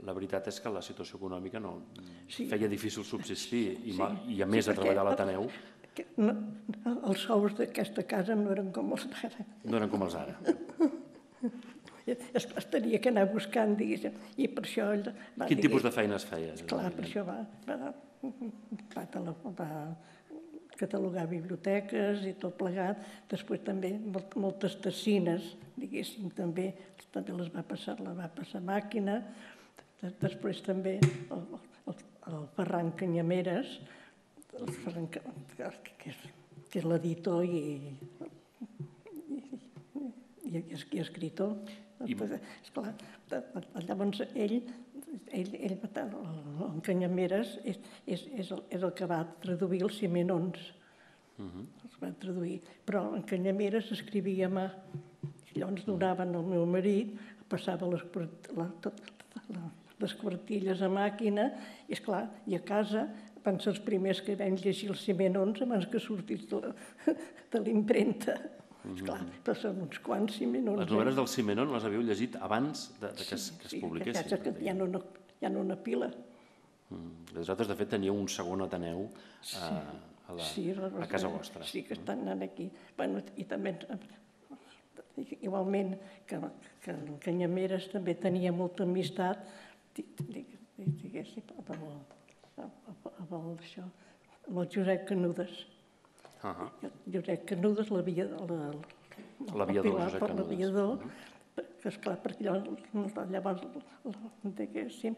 la veritat és que la situació econòmica no Sí. feia difícil subsistir i, Sí, i a més sí, de treballar a l'Ateneu Que no, els sous d'aquesta casa no eren com els d'ara. no eren com els ara. Es, es tenia que anar buscant, diguéssim, i per això... ell Va, Quin tipus de feines feia? Clar, per això va, va, va, tele- va catalogar biblioteques i tot plegat. Després també molt- moltes tessines, diguéssim, també, també les va passar, la va passar màquina. De- Després també el, el, el Ferran Canyameres, el Ferran, que és, que és l'editor i, i, i, i escritor. I- I... Esclar, llavors ell, ell, ell el, Canyameres és, és, és, el, és el que va traduir els Simenons. Uh -huh. Els va traduir. Però en Canyameres escrivia a mà. Llavors donaven al meu marit, passava les, la, tot, la, les quartilles a màquina, i és clar, i a casa van ser els primers que vam llegir els Simenons abans que sortís de l'impremta. Esclar, però són uns quants Simenons. Les novel·les del Simenon les havíeu llegit abans de, de que, es, que es Sí, publiquessin. Que, que hi, ha una, hi ha una pila. Mm. Vosaltres, de fet, teníeu un segon Ateneu eh, a, la, sí, a casa vostra. Sí, que estan anant aquí. Bueno, I també, igualment, que, que el Canyameres també tenia molta amistat, di- di- di- diguéssim, amb el, amb, amb el, això, amb el Josep Canudes. Uh -huh. Josep Canudes, l'aviador, la, L'aviador, el Josep Canudes. L'aviador, que esclar, perquè llavors, llavors diguéssim,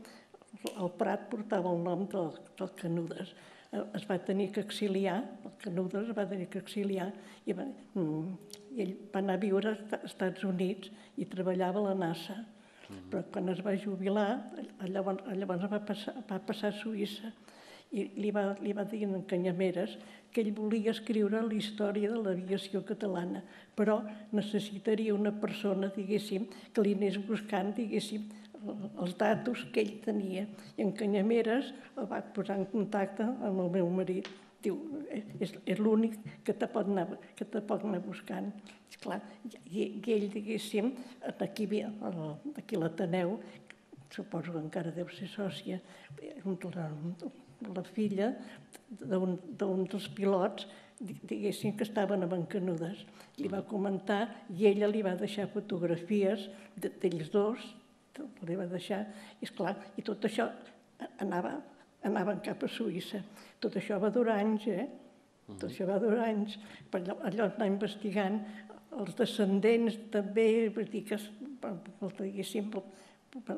el Prat portava el nom del, del Canudes. Eh, Es va tenir que exiliar, el Canudes es va tenir que exiliar, i, va, mm, i ell va anar a viure als Estats Units i treballava a la NASA. Però quan es va jubilar, llavors, llavors va, passar, va passar a Suïssa i li va, li va dir en Canyameres que ell volia escriure la història de l'aviació catalana, però necessitaria una persona, diguéssim, que li anés buscant, diguéssim, els datos que ell tenia. I en Canyameres el va posar en contacte amb el meu marit. Diu, és, és l'únic que te pot anar, que te pot anar buscant. Esclar, i, i ell, diguéssim, aquí, aquí l'Ateneu, suposo que encara deu ser sòcia, la, la filla d'un dels pilots, di- diguéssim que estaven a Bancanudes. Li va comentar i ella li va deixar fotografies de- d'ells dos, li va deixar, i esclar, i tot això anava, anaven cap a Suïssa. Tot això va durar anys, eh? Tot això va durar anys. Per allò, allò anar investigant els descendents també, vull dir que, diguéssim,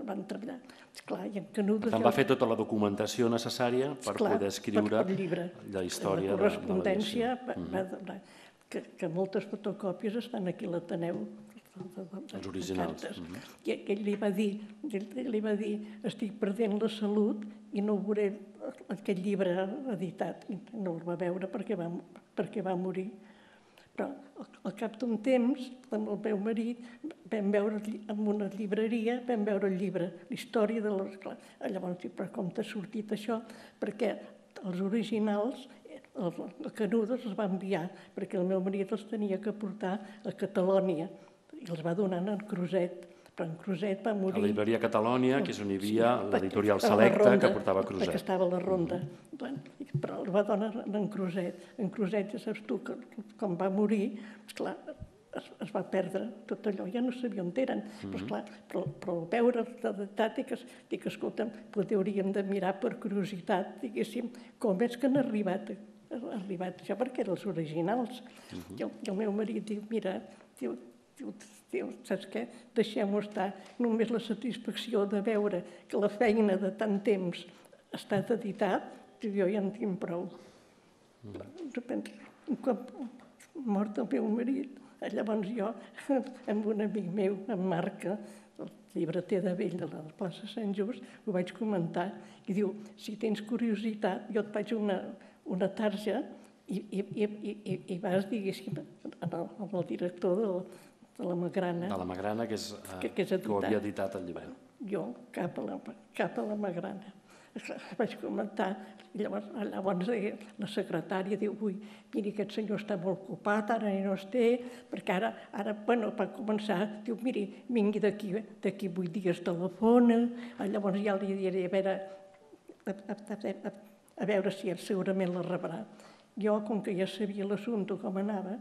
van treballar. Esclar, i en Canudes... Per tant, va fer tota la documentació necessària per Esclar, poder escriure per- llibre. la història la de, de correspondència l'aviació. va, va donar, que, que moltes fotocòpies estan aquí a l'Ateneu. Els originals, cartes. mhm. I ell li va dir, ell li va dir, estic perdent la salut i no veuré aquest llibre editat. No el va veure perquè va, perquè va morir. Però al, cap d'un temps, amb el meu marit, vam veure en una llibreria, vam veure el llibre, la història de les... Llavors, però com t'ha sortit això? Perquè els originals, el, el Canudes els va enviar, perquè el meu marit els tenia que portar a Catalònia, i els va donar en Cruzet, però en Cruzet va A morir... la llibreria Catalònia, que és on hi havia l'editorial a la Selecta, que Ronda, portava Perquè Cruzet. estava a la ronda. Bueno, i- però el va donar en Cruzet. En Cruzet, ja saps tu, que quan va morir, esclar, es, es va perdre tot allò, ja no sabia on eren. Però, esclar, però, però al veure la data, dic, dic, escolta'm, potser hauríem de mirar per curiositat, diguéssim, com és que han arribat, han arribat això, perquè eren els originals. I, el, I el meu marit diu, mira, diu, diu, diu, saps què? Deixem-ho estar. Només la satisfacció de veure que la feina de tant temps ha estat editat, jo ja en tinc prou. De sobte, un cop mort el meu marit, llavors jo, amb un amic meu, en Marca, el llibreter de vell de la plaça Sant Just, ho vaig comentar, i diu, si tens curiositat, jo et faig una, una tarja i, i, i, i, i, vas, diguéssim, amb el director de, de la Magrana, De la Magrana, que, és, eh, Que- que és que ho editat. havia editat el llibre. jo cap a la, cap a la Magrana. vaig comentar, i llavors, llavors deia, la secretària diu, ui, miri, aquest senyor està molt ocupat, ara no es té, perquè ara, ara bueno, per començar, diu, miri, vingui d'aquí d'aquí vuit dies telefona, llavors ja li diré, a veure, a, a, a, a veure si segurament la rebrà. Jo, com que ja sabia l'assumpte com anava,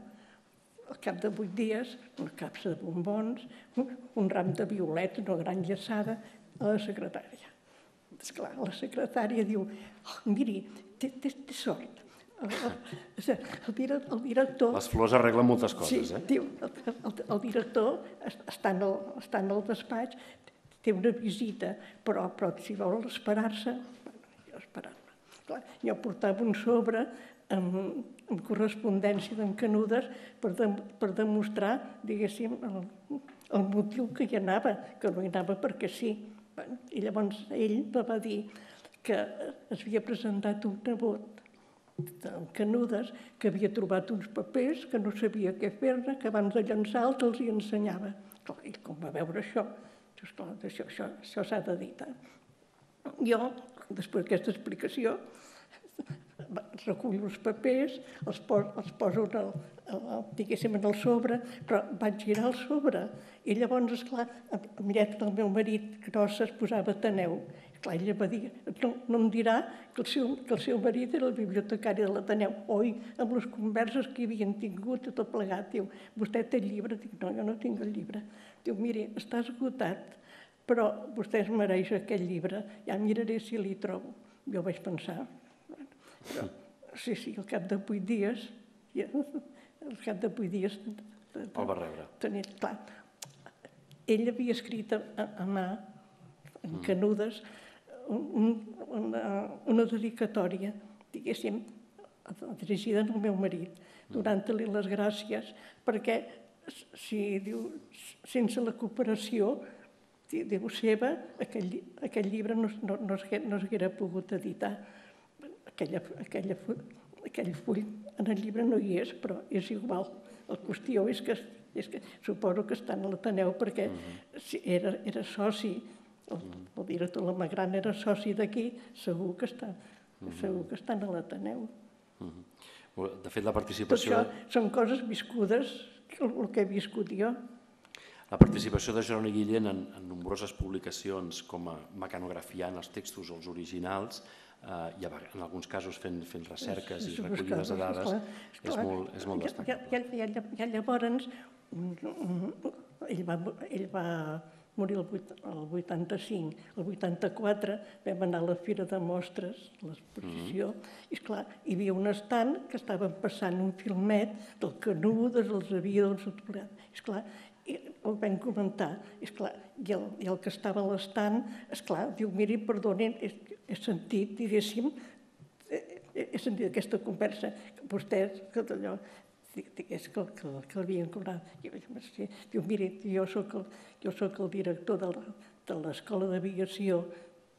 al cap de vuit dies, una capsa de bombons, un, ram de violets, una gran llaçada, a la secretària. Esclar, la secretària diu, oh, miri, té, té, té sort. El, el, el, el director... Les flors arreglen moltes coses, sí, eh? diu, el, el, el director està en el, està en el despatx, té una visita, però, però si vol esperar-se, bueno, jo esperant-me. Clar, jo portava un sobre amb, amb correspondència d'en Canudes per, de, per demostrar, diguéssim, el, el motiu que hi anava, que no hi anava perquè sí. I llavors ell va dir que es havia presentat un nebot de Canudes que havia trobat uns papers, que no sabia què fer-ne, que abans de llançar els hi ensenyava. Clar, ell com va veure això, dius, clar, això, això, això s'ha de dir. Jo, després d'aquesta explicació, recullo els papers, els, pos, els poso en el, el, diguéssim, en el sobre, però vaig girar el sobre. I llavors, esclar, el miret del meu marit grossa es posava Ateneu. Clar, ella va dir, no, no em dirà que el, seu, que el seu marit era el bibliotecari de l'Ateneu. Oi, amb les converses que havien tingut tot plegat, diu, vostè té el llibre? Dic, no, jo no tinc el llibre. Diu, miri, està esgotat, però vostè es mereix aquest llibre, ja miraré si li trobo. Jo vaig pensar, però, sí, sí, al cap de vuit dies, ja, al cap de vuit dies... El va rebre. Tenia, clar, ell havia escrit a, a mà, en mm. Canudes, un, una, una dedicatòria, diguéssim, dirigida al meu marit, mm. donant-li les gràcies, perquè si diu, sense la cooperació diu seva, aquell, aquell llibre no, no, no, no s'haguera pogut editar. Aquella, aquella, aquell full en el llibre no hi és, però és igual. La qüestió és que, és que suposo que està en l'Ateneu perquè uh -huh. era, era soci, el, el director la Magran era soci d'aquí, segur que està, uh -huh. segur que està en l'Ateneu. Uh -huh. De fet, la participació... Tot això són coses viscudes, el, el que he viscut jo. La participació de Jeroni Guillén en, en nombroses publicacions com a mecanografiant els textos els originals eh, i en alguns casos fent, fent recerques i recollides de dades, esclar, esclar. és molt, és molt destacable. I, i, i llavors ell va, ell va morir el, 8, el 85. El 84 vam anar a la Fira de Mostres, l'exposició, mm -hmm. i esclar, hi havia un estant que estaven passant un filmet del Canudes, els avions, plegat. Esclar, i el vam comentar, esclar, i el, i el que estava a l'estant, esclar, diu, miri, perdonin, he sentit, diguéssim, he sentit aquesta conversa que vostès, que allò, digués que, que, que l'havien cobrat. I sí, diu, miri, jo sóc el, jo sóc el director de l'Escola d'Aviació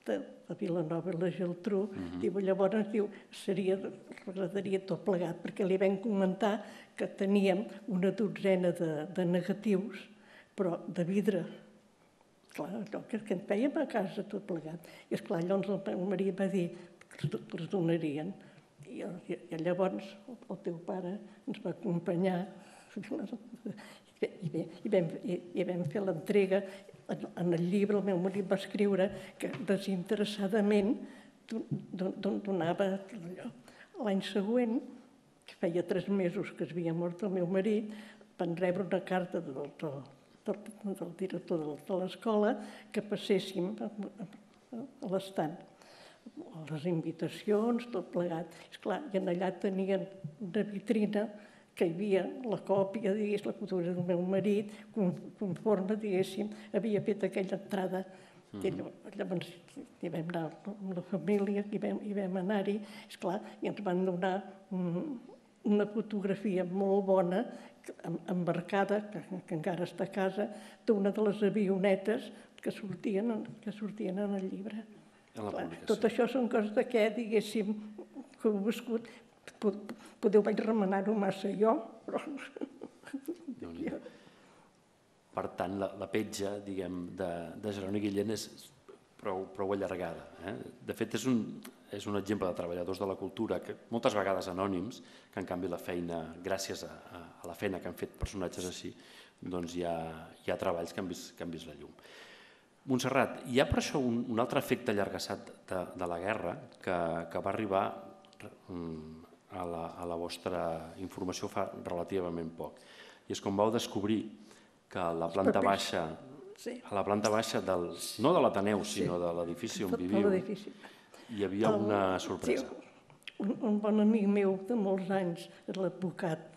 de, de Vilanova i la Geltrú, uh -huh. diu, llavors diu, seria, agradaria tot plegat, perquè li vam comentar que teníem una dotzena de, de negatius, però de vidre, clar, allò que, que en fèiem a casa tot plegat. I esclar, llavors el meu marit va dir que els donarien. I, i, i llavors el teu pare ens va acompanyar i, bé, i, vam, i, i vam fer l'entrega. En, en el llibre el meu marit va escriure que desinteressadament donava allò. L'any següent, que feia tres mesos que es havia mort el meu marit, van rebre una carta del, del, del, director de l'escola que passéssim a l'estant les invitacions, tot plegat. Esclar, I en allà tenien una vitrina que hi havia la còpia, digués, la fotografia del meu marit, conforme, diguéssim, havia fet aquella entrada. Mm -hmm. Llavors hi vam anar amb la família, hi vam, hi vam anar-hi, esclar, i ens van donar un, una fotografia molt bona embarcada, que, que encara està a casa, d'una de les avionetes que sortien, que sortien en el llibre. Clar, tot això són coses de què, diguéssim, que heu viscut. Podeu vaig remenar-ho massa jo, però... Per tant, la, la petja, diguem, de, de Jeroni Guillén és prou, prou allargada. Eh? De fet, és un, és un exemple de treballadors de la cultura, que moltes vegades anònims, que en canvi la feina, gràcies a, a la feina que han fet personatges així, doncs hi ha, hi ha treballs que han vist, que han vist la llum. Montserrat, hi ha per això un, un altre efecte allargassat de, de la guerra que, que va arribar mm, a la, a la vostra informació fa relativament poc. I és com vau descobrir que la planta baixa, Sí. a la planta baixa del, no de l'Ateneu, sinó de l'edifici on l'edifici. hi havia una sorpresa. Sí, un, un bon amic meu de molts anys, l'advocat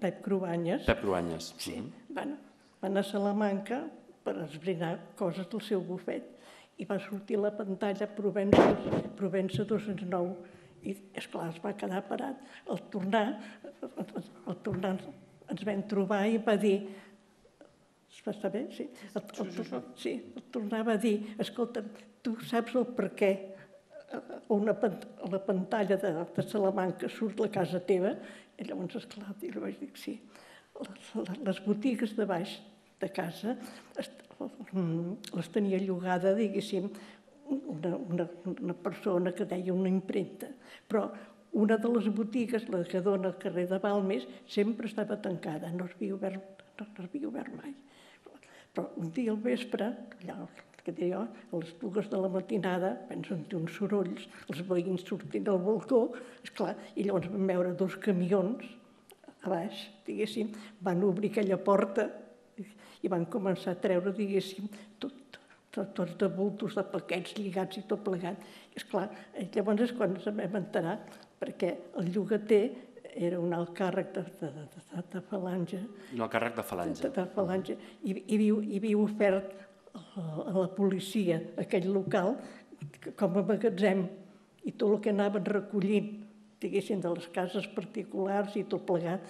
Pep Cruanyes, Pep Cruanyes. sí, Mhm. van, van a Salamanca per esbrinar coses del seu bufet i va sortir la pantalla Provença, Provença 209 i, esclar, es va quedar parat. Al tornar, al tornar ens vam trobar i va dir es va saber? Sí. Sí, sí, el tornava a dir, escolta, tu saps el per què a una, pan- a la pantalla de, de Salamanca surt la casa teva? I llavors, esclar, i li vaig dir sí. Les, les botigues de baix de casa mm, les tenia llogada, diguéssim, una, una, una persona que deia una impremta, però una de les botigues, la que dona al carrer de Balmes, sempre estava tancada, no s'havia obert, no, no s'havia obert mai. Però un dia al vespre, allà, que jo, a les dues de la matinada, vam sentir uns sorolls, els veïns sortint al balcó, esclar, i llavors vam veure dos camions a baix, diguéssim, van obrir aquella porta i- van començar a treure, diguéssim, tot, tot, tots de bultos, de paquets lligats i tot plegat. I esclar, llavors és quan ens en vam enterar, perquè el llogater era un alt càrrec de, de, de, de, de falange, No, el càrrec de falange. de, de falange, i, i, viu, i viu ofert a, a la policia aquell local com a magatzem i tot el que anaven recollint, diguéssim, de les cases particulars i tot plegat,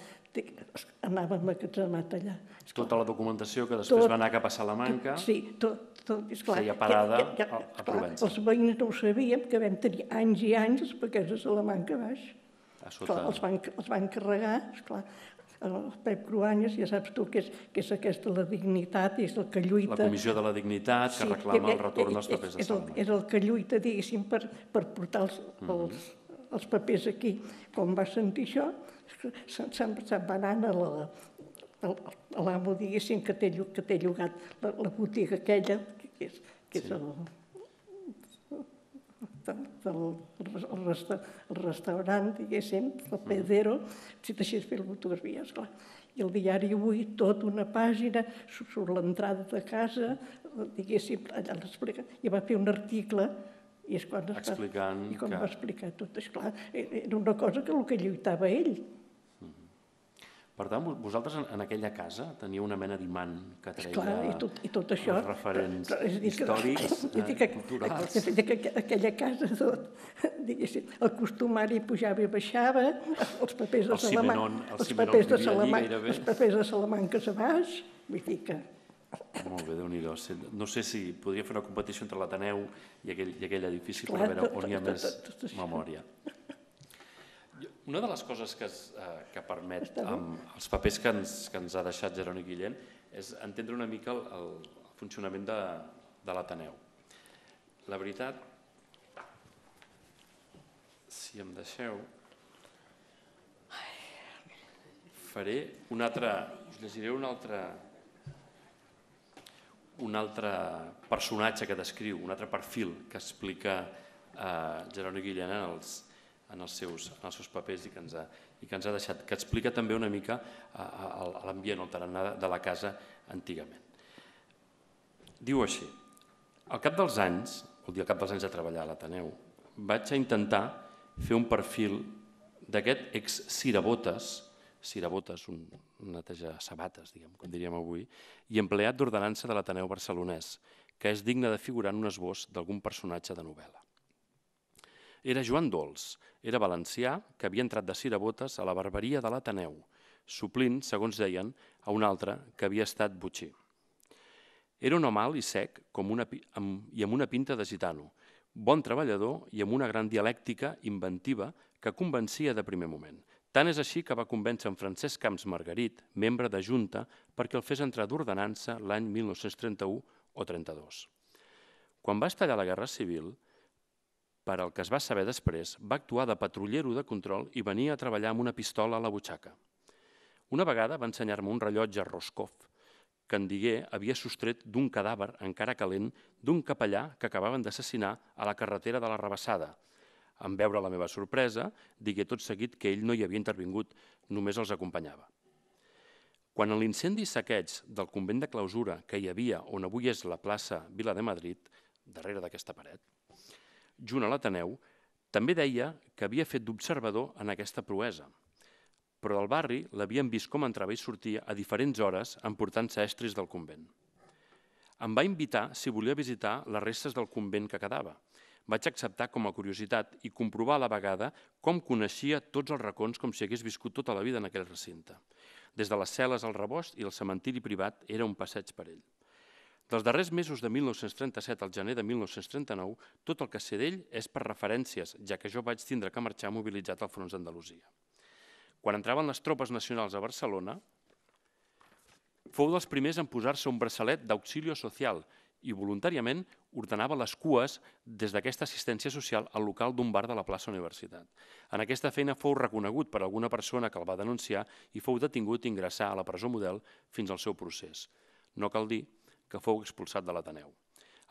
anava emmagatzemat allà. Esclar, Tota la documentació que després Tot- va anar cap a Salamanca. Sí, tot, tot, esclar, Feia parada a- a esclar, Provença. Els veïns no ho sabíem, que vam tenir anys i anys els paquets de Salamanca a baix. Sota. Esclar, els, van, els van carregar, esclar, el Pep Cruanyes, ja saps tu que és, que és aquesta la dignitat i és el que lluita... La Comissió de la Dignitat, que reclama el retorn dels papers de és, el, Salamanca. és el que lluita, diguéssim, per, per portar els, els, els papers aquí. Com va sentir això, se'n se'n va anar a la, l'amo, diguéssim, que té, que té llogat la, la botiga aquella, que és, que és el, del, el resta, el restaurant, diguéssim, el Pedero, si deixés fer la fotografia, esclar. I el diari avui, tot una pàgina, su- surt l'entrada de casa, diguéssim, allà l'explica, i va fer un article, i és quan es va, Explicant i quan que- va explicar tot, esclar, era una cosa que el que lluitava ell. Per tant, vos- vosaltres en, en aquella casa teníeu una mena d'imant que treia Clar, i tot, i tot això... els referents però- que- històrics, dir eh, que, culturals. que aquella casa, tot, diguéssim, el costumari pujava i baixava, els papers de El Salamanca, Simenon- el els papers de Salamanca, els papers de Salamanca a baix, vull dir que... Molt bé, déu nhi No sé si podria fer una competició entre l'Ateneu i, aquell, i aquell edifici Clar, per veure on hi ha més tot això. Una de les coses que, es, eh, que permet amb els papers que ens, que ens ha deixat Jeroni Guillén és entendre una mica el, el funcionament de, de l'Ateneu. La veritat, si em deixeu, faré un altre, us llegiré un altre, un altre personatge que descriu, un altre perfil que explica eh, Jeroni Guillén en els, en, els seus, en els seus papers i que ens ha, i que ens ha deixat, que explica també una mica l'ambient, el tarannà de la casa antigament. Diu així, al cap dels anys, vol dir al cap dels anys de treballar a l'Ateneu, vaig a intentar fer un perfil d'aquest ex-cirabotes, cirabotes, un, un neteja sabates, diguem, com diríem avui, i empleat d'ordenança de l'Ateneu barcelonès, que és digne de figurar en un esbós d'algun personatge de novel·la. Era Joan Dols, era valencià que havia entrat de cirabotes a la barberia de l'Ateneu, suplint, segons deien, a un altre que havia estat butxí. Era un home alt i sec com una, amb, i amb una pinta de gitano, bon treballador i amb una gran dialèctica inventiva que convencia de primer moment. Tant és així que va convèncer en Francesc Camps Margarit, membre de Junta, perquè el fes entrar d'ordenança l'any 1931 o 32. Quan va estallar la Guerra Civil, per al que es va saber després, va actuar de patrullero de control i venia a treballar amb una pistola a la butxaca. Una vegada va ensenyar-me un rellotge Roscoff, que en digué havia sostret d'un cadàver encara calent d'un capellà que acabaven d'assassinar a la carretera de la Rebassada. En veure la meva sorpresa, digué tot seguit que ell no hi havia intervingut, només els acompanyava. Quan en l'incendi saqueig del convent de clausura que hi havia on avui és la plaça Vila de Madrid, darrere d'aquesta paret, junt a l'Ateneu, també deia que havia fet d'observador en aquesta proesa, però del barri l'havien vist com entrava i sortia a diferents hores emportant-se estris del convent. Em va invitar si volia visitar les restes del convent que quedava. Vaig acceptar com a curiositat i comprovar a la vegada com coneixia tots els racons com si hagués viscut tota la vida en aquell recinte. Des de les cel·les al rebost i el cementiri privat era un passeig per ell. Dels darrers mesos de 1937 al gener de 1939, tot el que sé d'ell és per referències, ja que jo vaig tindre que marxar mobilitzat al front d'Andalusia. Quan entraven les tropes nacionals a Barcelona, fou dels primers en posar-se un braçalet d'auxilio social i voluntàriament ordenava les cues des d'aquesta assistència social al local d'un bar de la plaça Universitat. En aquesta feina fou reconegut per alguna persona que el va denunciar i fou detingut i ingressar a la presó model fins al seu procés. No cal dir que fou expulsat de l'Ateneu.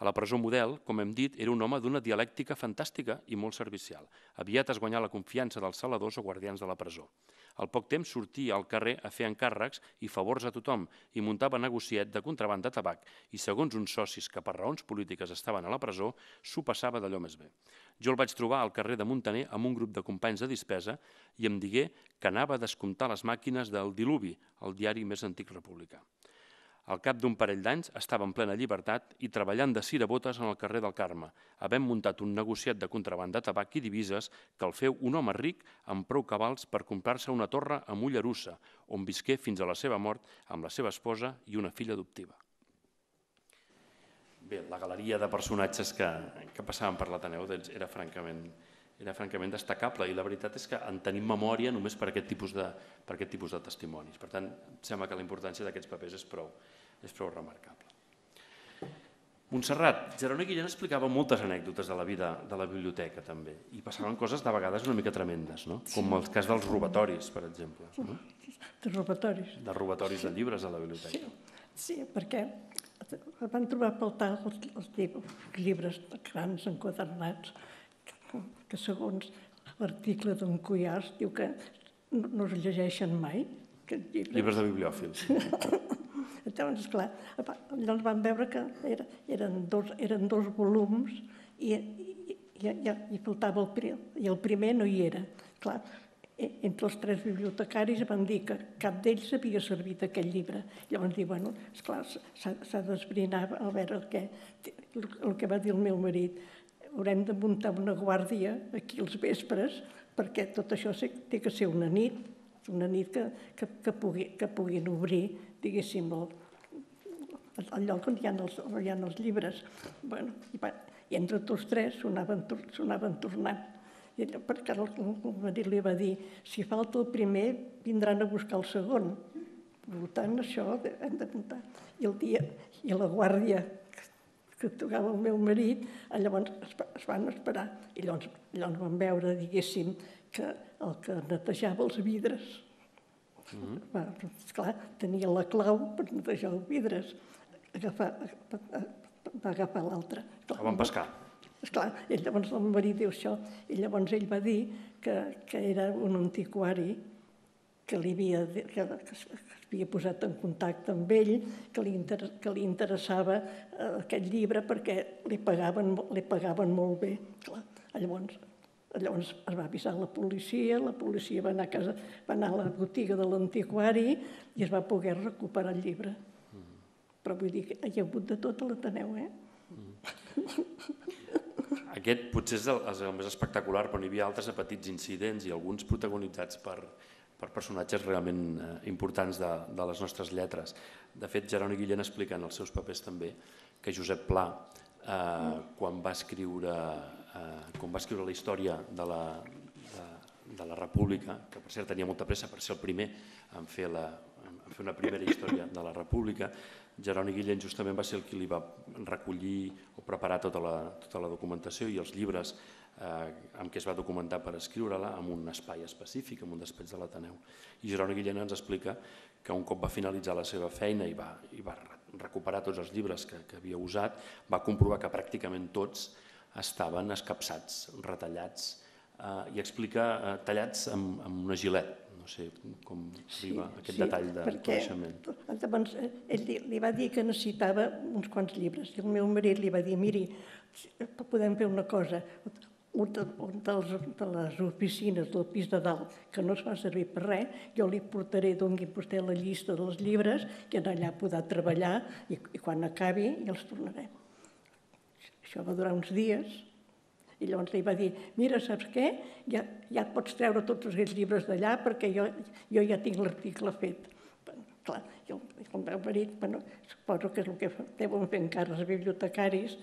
A la presó model, com hem dit, era un home d'una dialèctica fantàstica i molt servicial. Aviat es guanyà la confiança dels saladors o guardians de la presó. Al poc temps sortia al carrer a fer encàrrecs i favors a tothom i muntava negociet de contraband de tabac i, segons uns socis que per raons polítiques estaven a la presó, s'ho passava d'allò més bé. Jo el vaig trobar al carrer de Montaner amb un grup de companys de dispesa i em digué que anava a descomptar les màquines del Diluvi, el diari més antic republicà. Al cap d'un parell d'anys estava en plena llibertat i treballant de cirabotes en el carrer del Carme, havent muntat un negociat de contraband de tabac i divises que el feu un home ric amb prou cabals per comprar-se una torre a Mollerussa, on visqué fins a la seva mort amb la seva esposa i una filla adoptiva. Bé, la galeria de personatges que, que passaven per l'Ateneu doncs, era francament era francament destacable i la veritat és que en tenim memòria només per aquest tipus de, per aquest tipus de testimonis. Per tant, sembla que la importància d'aquests papers és prou, és prou remarcable. Montserrat, Jeroni Guillén explicava moltes anècdotes de la vida de la biblioteca també i passaven coses de vegades una mica tremendes, no? com el cas dels robatoris, per exemple. No? De robatoris. De robatoris de llibres a la biblioteca. Sí, sí perquè van trobar a faltar els, els llibres grans enquadernats que segons l'article d'en Cuyàs diu que no, es llegeixen mai. Llibres. llibres de bibliòfils. Llavors, esclar, llavors vam veure que era, eren, dos, eren dos volums i, i, i, i, faltava el primer, i el primer no hi era. Clar, entre els tres bibliotecaris van dir que cap d'ells havia servit aquest llibre. Llavors dir, bueno, esclar, s'ha d'esbrinar a veure el que, el que va dir el meu marit haurem de muntar una guàrdia aquí als vespres perquè tot això té que ser una nit, una nit que, que, que, pugui, que puguin obrir, diguéssim, el, el lloc on hi ha els, on hi ha els llibres. Bueno, i, va, I entre tots tres sonaven, sonaven tornant. I allò, perquè el, el marit li va dir, si falta el primer, vindran a buscar el segon. Per tant, això hem de muntar. I el dia, i la guàrdia que tocava el meu marit, llavors es, es van esperar. I llavors, llavors van veure, diguéssim, que el que netejava els vidres, mm -hmm. va, esclar, tenia la clau per netejar els vidres, agafar, va agafar l'altre. El van pescar. Esclar, i llavors el marit diu això, i llavors ell va dir que, que era un antiquari que li havia, que, que havia posat en contacte amb ell, que li, inter, que li interessava eh, aquest llibre perquè li pagaven, li pagaven molt bé. Clar, llavors, llavors es va avisar la policia, la policia va anar a, casa, va anar a la botiga de l'antiquari i es va poder recuperar el llibre. Però vull dir que hi ha hagut de tot a l'Ateneu, eh? Mm. Aquest potser és el, és el més espectacular, però n'hi havia altres petits incidents i alguns protagonitzats per, per personatges realment eh, importants de, de les nostres lletres. De fet, Jeroni Guillén explica en els seus papers també que Josep Pla, eh, quan, va escriure, eh, quan va escriure la història de la, de, de la República, que per cert tenia molta pressa per ser el primer en fer, la, en fer una primera història de la República, Jeroni Guillén justament va ser el qui li va recollir o preparar tota la, tota la documentació i els llibres amb què es va documentar per escriure-la en un espai específic, en un despatx de l'Ateneu. I Jeroni Guillén ens explica que un cop va finalitzar la seva feina i va, i va recuperar tots els llibres que, que havia usat, va comprovar que pràcticament tots estaven escapçats, retallats, eh, i explica eh, tallats amb, amb una gilet, no sé com arriba sí, aquest sí, detall de perquè, coneixement. Llavors, eh, ell li, li va dir que necessitava uns quants llibres i el meu marit li va dir, miri, podem fer una cosa, un de, un dels, de les oficines del pis de dalt que no es fa servir per res, jo li portaré, doni vostè la llista dels llibres que allà podrà treballar i, i quan acabi ja els tornarem. Això va durar uns dies i llavors li va dir, mira, saps què? Ja, ja pots treure tots aquests llibres d'allà perquè jo, jo ja tinc l'article fet. Clar, el, el meu marit, bueno, suposo que és el que deuen fer encara els bibliotecaris,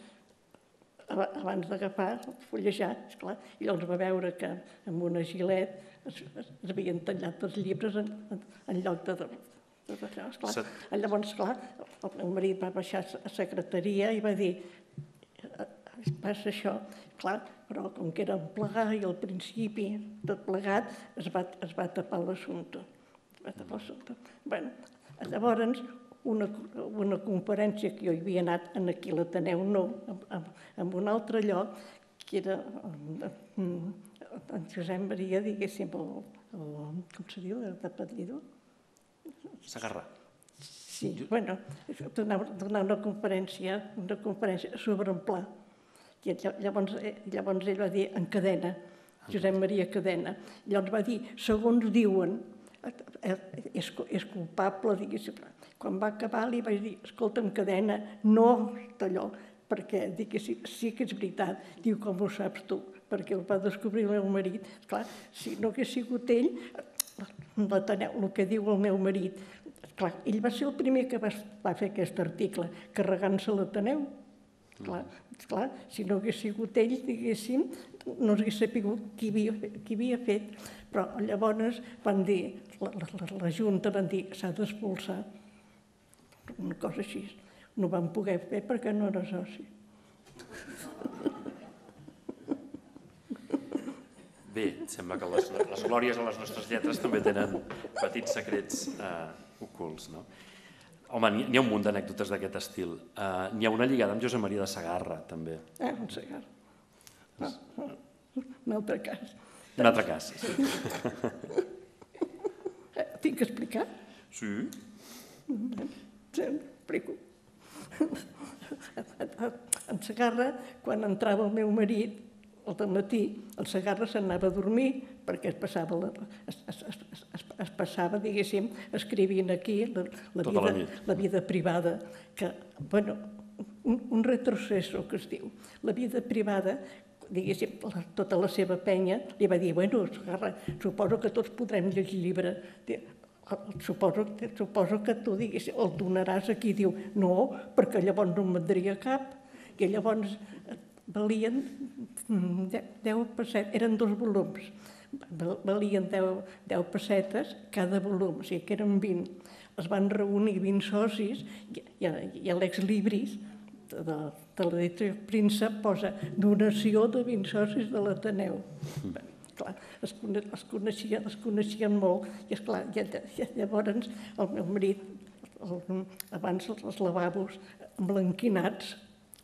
abans d'agafar, fullejar, esclar, i llavors va veure que amb una gilet es, es, es havien tallat els llibres en, en, en lloc de, de, de, esclar. Set... Llavors, esclar, el meu marit va baixar a secretaria i va dir passa això, clar, però com que era en plegar i al principi tot plegat, es va, es va tapar l'assumpte. Es va tapar l'assumpte. Bueno, llavors, una, una conferència que jo hi havia anat en aquí l'Ateneu, no, en, en un altre lloc, que era en, en Josep Maria, diguéssim, el, el, com se diu, de Padridor? Sagarra. Sí, bueno, donar, donar una conferència, una conferència sobre un pla. I llavors, llavors ell va dir en cadena, Josep Maria Cadena. Llavors va dir, segons diuen, és, és culpable, diguéssim, quan va acabar li vaig dir, escolta'm, cadena, no d'allò, perquè dic que sí, sí que és veritat. Diu, com ho saps tu? Perquè el va descobrir el meu marit. Clar, si no hagués sigut ell, l'Ateneu, el que diu el meu marit, clar, ell va ser el primer que va, va fer aquest article, carregant-se l'Ateneu. Clar, clar, si no hagués sigut ell, diguéssim, no s'hagués sabut qui havia, qui havia fet. Però llavors van dir, la, la, la Junta van dir, s'ha d'expulsar una cosa així. No vam poder fer perquè no era soci. Bé, sembla que les, les glòries a les nostres lletres també tenen petits secrets eh, ocults, no? Home, n'hi ha un munt d'anècdotes d'aquest estil. Uh, n'hi ha una lligada amb Josep Maria de Sagarra, també. Ah, un Sagarra. No, no, un altre cas. Un altre cas. Sí. Eh, tinc que explicar? Sí. Explico. En Sagarra, quan entrava el meu marit, al matí, el Sagarra s'anava a dormir perquè es passava, la, es, es, es, es, es passava diguéssim, escrivint aquí la, la, vida, la, la vida privada, que, bueno, un, un retroceso que es diu. La vida privada, diguéssim, la, tota la seva penya, li va dir, bueno, Sagarra, suposo que tots podrem llegir llibre suposo, suposo que tu diguis, el donaràs a qui diu no, perquè llavors no en vendria cap, i llavors eh, valien 10 mm, pessetes, eren dos volums, valien 10, 10 pessetes cada volum, o sigui que eren 20. Es van reunir 20 socis i, i, i l'ex-libris de, de, de l'editorial Príncep posa donació de 20 socis de l'Ateneu. Mm clar, es, es, coneixien, es coneixien molt i, esclar, llavors el meu marit, el, abans els lavabos emblanquinats,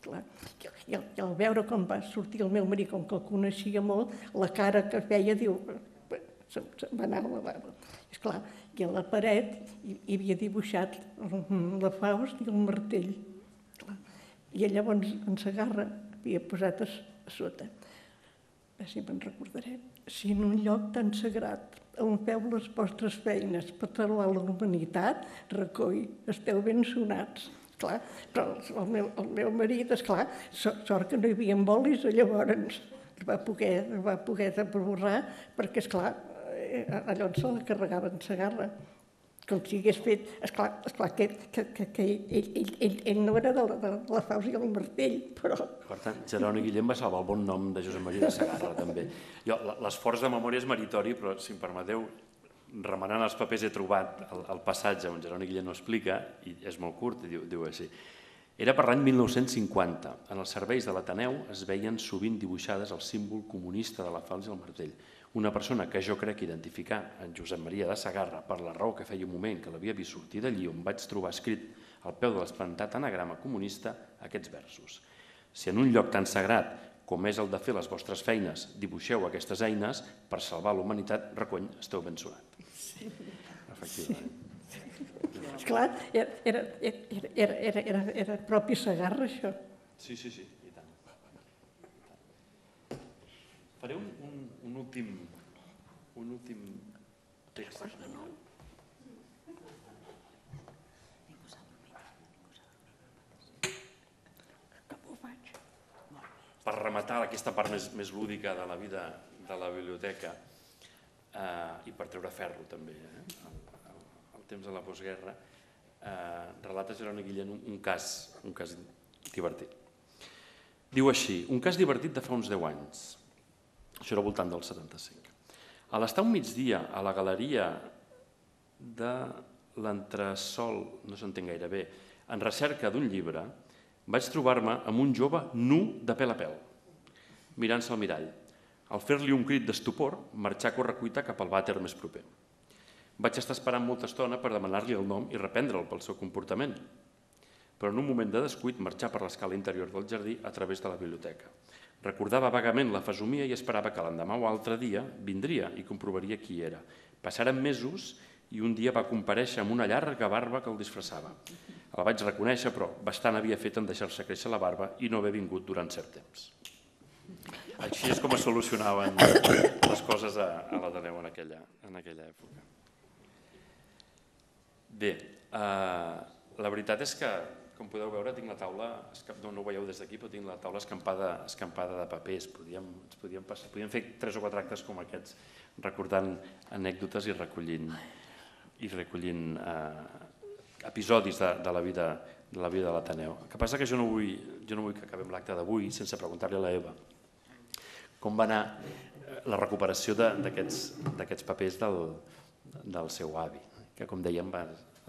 clar, i, i al veure com va sortir el meu marit, com que el coneixia molt, la cara que feia, diu, se'n se va anar al lavabo. És clar, i a la paret hi, hi havia dibuixat la Faust i el martell. Clar. I llavors en Sagarra havia posat a, a sota. A veure si me'n recordaré si en un lloc tan sagrat on feu les vostres feines per salvar la humanitat, recoll, esteu ben sonats. Clar, però el meu, el meu marit, esclar, sort que no hi havia bolis, llavors va poder, va poder borrar, perquè, esclar, eh, allò se la carregaven Sagarra com si hagués fet... Esclar, esclar que, que, que, que ell, ell, ell, ell no era de la, de la Faus i el martell, però... Per tant, Jeroni Guillem va salvar el bon nom de Josep Maria de Sagarra, també. Jo, l'esforç de memòria és meritori, però, si em permeteu, remenant els papers he trobat el, el passatge on Jeroni Guillén ho explica, i és molt curt, i diu, diu així. Era per l'any 1950. En els serveis de l'Ateneu es veien sovint dibuixades el símbol comunista de la falç i el martell. Una persona que jo crec identificar en Josep Maria de Sagarra per la raó que feia un moment que l'havia vist sortir d'allí on vaig trobar escrit al peu de l'espantat anagrama comunista aquests versos. Si en un lloc tan sagrat com és el de fer les vostres feines, dibuixeu aquestes eines per salvar la humanitat, recony, esteu ben sonat. Sí. Efectivament. Esclar, era, era, era, era, era, era, era propi Sagarra, això. Sí, sí, sí, i tant. Faré un, un, un últim, un últim text. per rematar aquesta part més, més lúdica de la vida de la biblioteca eh, i per treure ferro també, eh, el, el temps de la postguerra, eh, relata Jeroni Guillén un, un, cas, un cas divertit. Diu així, un cas divertit de fa uns 10 anys, això era voltant del 75. A l'estar un migdia a la galeria de l'entresol, no s'entén gaire bé, en recerca d'un llibre, vaig trobar-me amb un jove nu de pèl a pèl, mirant-se al mirall. Al fer-li un crit d'estupor, marxar a correcuita cap al vàter més proper. Vaig estar esperant molta estona per demanar-li el nom i reprendre'l pel seu comportament, però en un moment de descuit marxar per l'escala interior del jardí a través de la biblioteca. Recordava vagament la fesomia i esperava que l'endemà o altre dia vindria i comprovaria qui era. Passaren mesos i un dia va compareixer amb una llarga barba que el disfressava. El vaig reconèixer, però bastant havia fet en deixar-se créixer la barba i no haver vingut durant cert temps. Així és com es solucionaven les coses a, a l'Ateneu en, aquella, en aquella època. Bé, eh, la veritat és que, com podeu veure, tinc la taula, no, no ho veieu des d'aquí, però tinc la taula escampada, escampada de papers. Podíem, ens podíem, passar, podíem fer tres o quatre actes com aquests, recordant anècdotes i recollint, i recollint eh, episodis de, de la vida de la vida de l'Ateneu. El que passa que jo no vull, jo no vull que acabem l'acte d'avui sense preguntar-li a la Eva com va anar eh, la recuperació d'aquests papers del, del seu avi, que com dèiem va,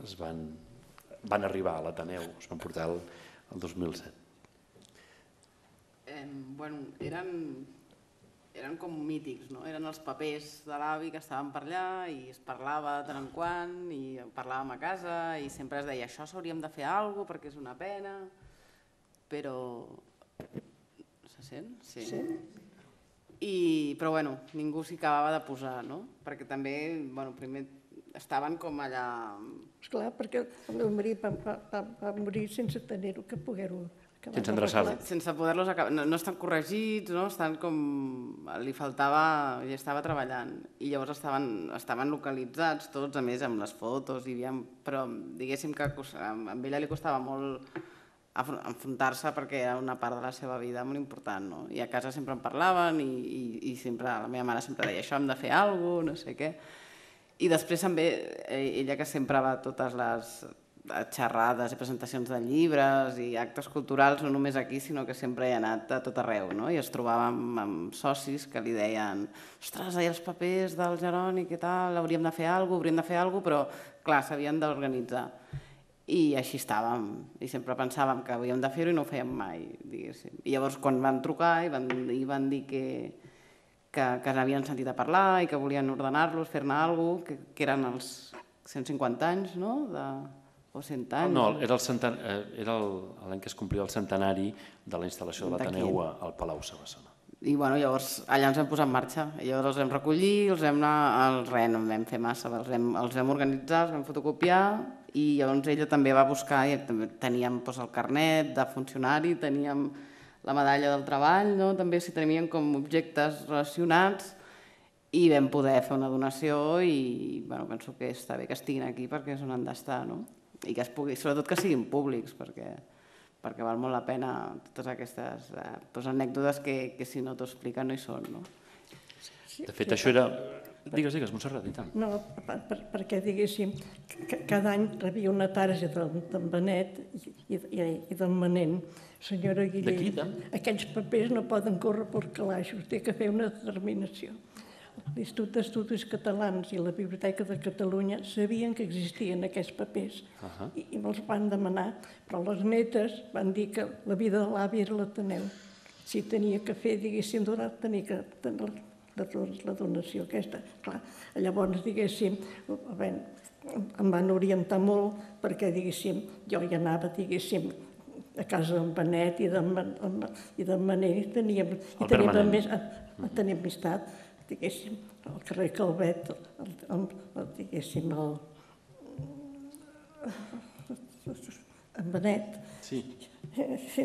es van, van arribar a l'Ateneu, es van portar el, el 2007. Eh, bueno, eren eren com mítics, no? eren els papers de l'avi que estaven per allà i es parlava de tant en quant i parlàvem a casa i sempre es deia això s'hauríem de fer alguna cosa perquè és una pena, però... Se sent? Sí. sí. I, però bueno, ningú s'hi acabava de posar, no? perquè també, bueno, primer estaven com allà... Esclar, perquè el meu marit va, va, va, va morir sense tenir-ho que poder-ho sense endreçar-lo. Sense poder-los acabar. No, no estan corregits, no? estan com... Li faltava... i estava treballant. I llavors estaven, estaven localitzats tots, a més, amb les fotos, i havia... però diguéssim que a ella li costava molt enfrontar-se perquè era una part de la seva vida molt important, no? I a casa sempre en parlaven i, i, i sempre, la meva mare sempre deia això hem de fer alguna cosa, no sé què. I després també, eh, ella que sempre va a totes les xerrades i presentacions de llibres i actes culturals, no només aquí, sinó que sempre he anat a tot arreu, no? i es trobava amb, amb socis que li deien ostres, ahir els papers del Jeroni, què tal, hauríem de fer alguna cosa, hauríem de fer alguna cosa, però clar, s'havien d'organitzar. I així estàvem, i sempre pensàvem que havíem de fer-ho i no ho fèiem mai, diguéssim. I llavors quan van trucar i van, i van dir que, que, que n'havien sentit a parlar i que volien ordenar-los, fer-ne alguna cosa, que, que eren els 150 anys no? de, o 100 anys? No, era el eh, era l'any que es complia el centenari de la instal·lació de l'Ateneu al Palau Sabassona. I bueno, llavors allà ens vam posar en marxa, i llavors els vam recollir, els vam anar al res, no en vam fer massa, els vam, els vam organitzar, els vam fotocopiar i llavors ella també va buscar, i també teníem doncs, el carnet de funcionari, teníem la medalla del treball, no? també s'hi tenien com objectes relacionats i vam poder fer una donació i bueno, penso que està bé que estiguin aquí perquè és on han d'estar. No? i que es pugui, sobretot que siguin públics, perquè, perquè val molt la pena totes aquestes eh, doncs anècdotes que, que si no t'ho expliquen no hi són. No? De fet, això era... Digues, digues, Montserrat, i tant. No, per, per, perquè, diguéssim, cada any rebia una targeta d'en Benet i, i, i d'en Manent. Senyora Guillem, D'aquí, aquells papers no poden córrer per calaixos, té que fer una determinació. l'Institut d'Estudis Catalans i la Biblioteca de Catalunya sabien que existien aquests papers Uh -huh. i, i me'ls van demanar, però les netes van dir que la vida de l'avi era l'Ateneu. Si tenia que fer, diguéssim, donar, tenia que tenir la, la, la donació aquesta. Clar, llavors, diguéssim, veure, em van orientar molt perquè, diguéssim, jo hi anava, diguéssim, a casa d'en Benet i d'en i d'en Manent i teníem, i teníem, més, a, a tenir amistat, diguéssim, al carrer Calvet, el, el, el, diguéssim, el, en Benet, Sí, i,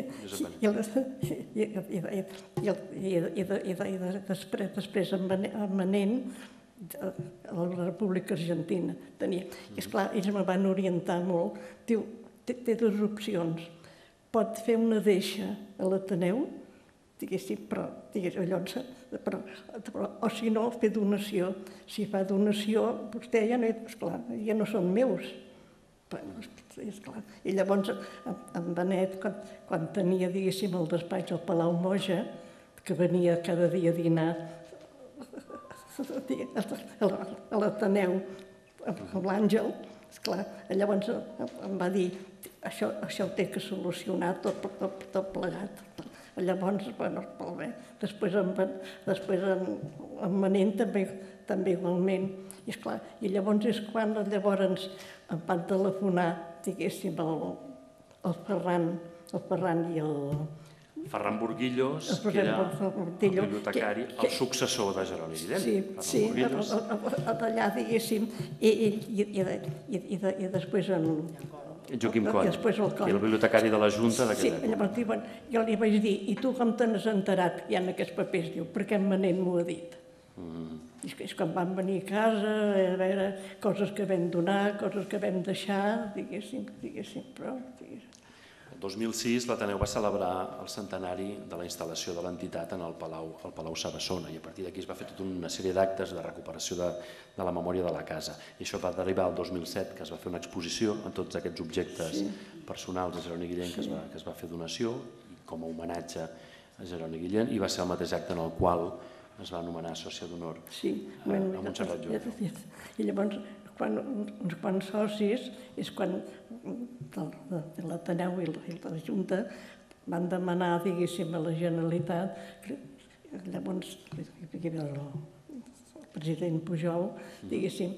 i, i, i, i, i, i, i, de- i, de- i de- després, després en Mane- en Manent, de- a la República Argentina, tenia. I esclar, ells me van orientar molt. Diu, té, té dues opcions. Pot fer una deixa a l'Ateneu, diguéssim, però, diguéssim, llavors, però, però, o si no, fer donació. Si fa donació, vostè ja no, esclar, ja no són meus. Bueno, és, clar. I llavors, en, en Benet, quan, quan tenia, diguéssim, el despatx al Palau Moja, que venia cada dia a dinar a la- a l'Ateneu, amb l'Àngel, esclar, llavors em va dir, això, això ho té que solucionar tot, tot, tot plegat. Llavors, bueno, molt bé. Després en, després en, en Manent també, també igualment. I, esclar, I llavors és quan llavors em van telefonar, diguéssim, el, el Ferran, el Ferran i el, Ferran Burguillos, El que era Ferran el Burguillo, bibliotecari, que- el successor de Jeroni Guillem. Sí, Ferran sí, Burguillos. d'allà, diguéssim, i, i, i, i, i, i, i després en... Joaquim i Coll, després el Coll. i el bibliotecari de la Junta Sí, d'aquella època. llavors diuen, jo li vaig dir, i tu com te n'has enterat que hi ha aquests papers? Diu, perquè en Manent m'ho ha dit. Mm. És que és quan vam venir a casa, a veure coses que vam donar, coses que vam deixar, diguéssim, diguéssim, però... Diguéssim. El 2006 l'Ateneu va celebrar el centenari de la instal·lació de l'entitat en el Palau, el Palau Sabassona i a partir d'aquí es va fer tota una sèrie d'actes de recuperació de, de la memòria de la casa. I això va derivar al 2007, que es va fer una exposició amb tots aquests objectes sí. personals de Jeroni Guillem que, es va, que es va fer donació com a homenatge a Jeroni Guillem i va ser el mateix acte en el qual es va anomenar sòcia d'honor Sí, a, a Montserrat i, llavors, quan, uns quants socis, és quan l'Ateneu i, la- Junta van demanar, diguéssim, a la Generalitat, llavors, hi havia el, el president Pujol, diguéssim,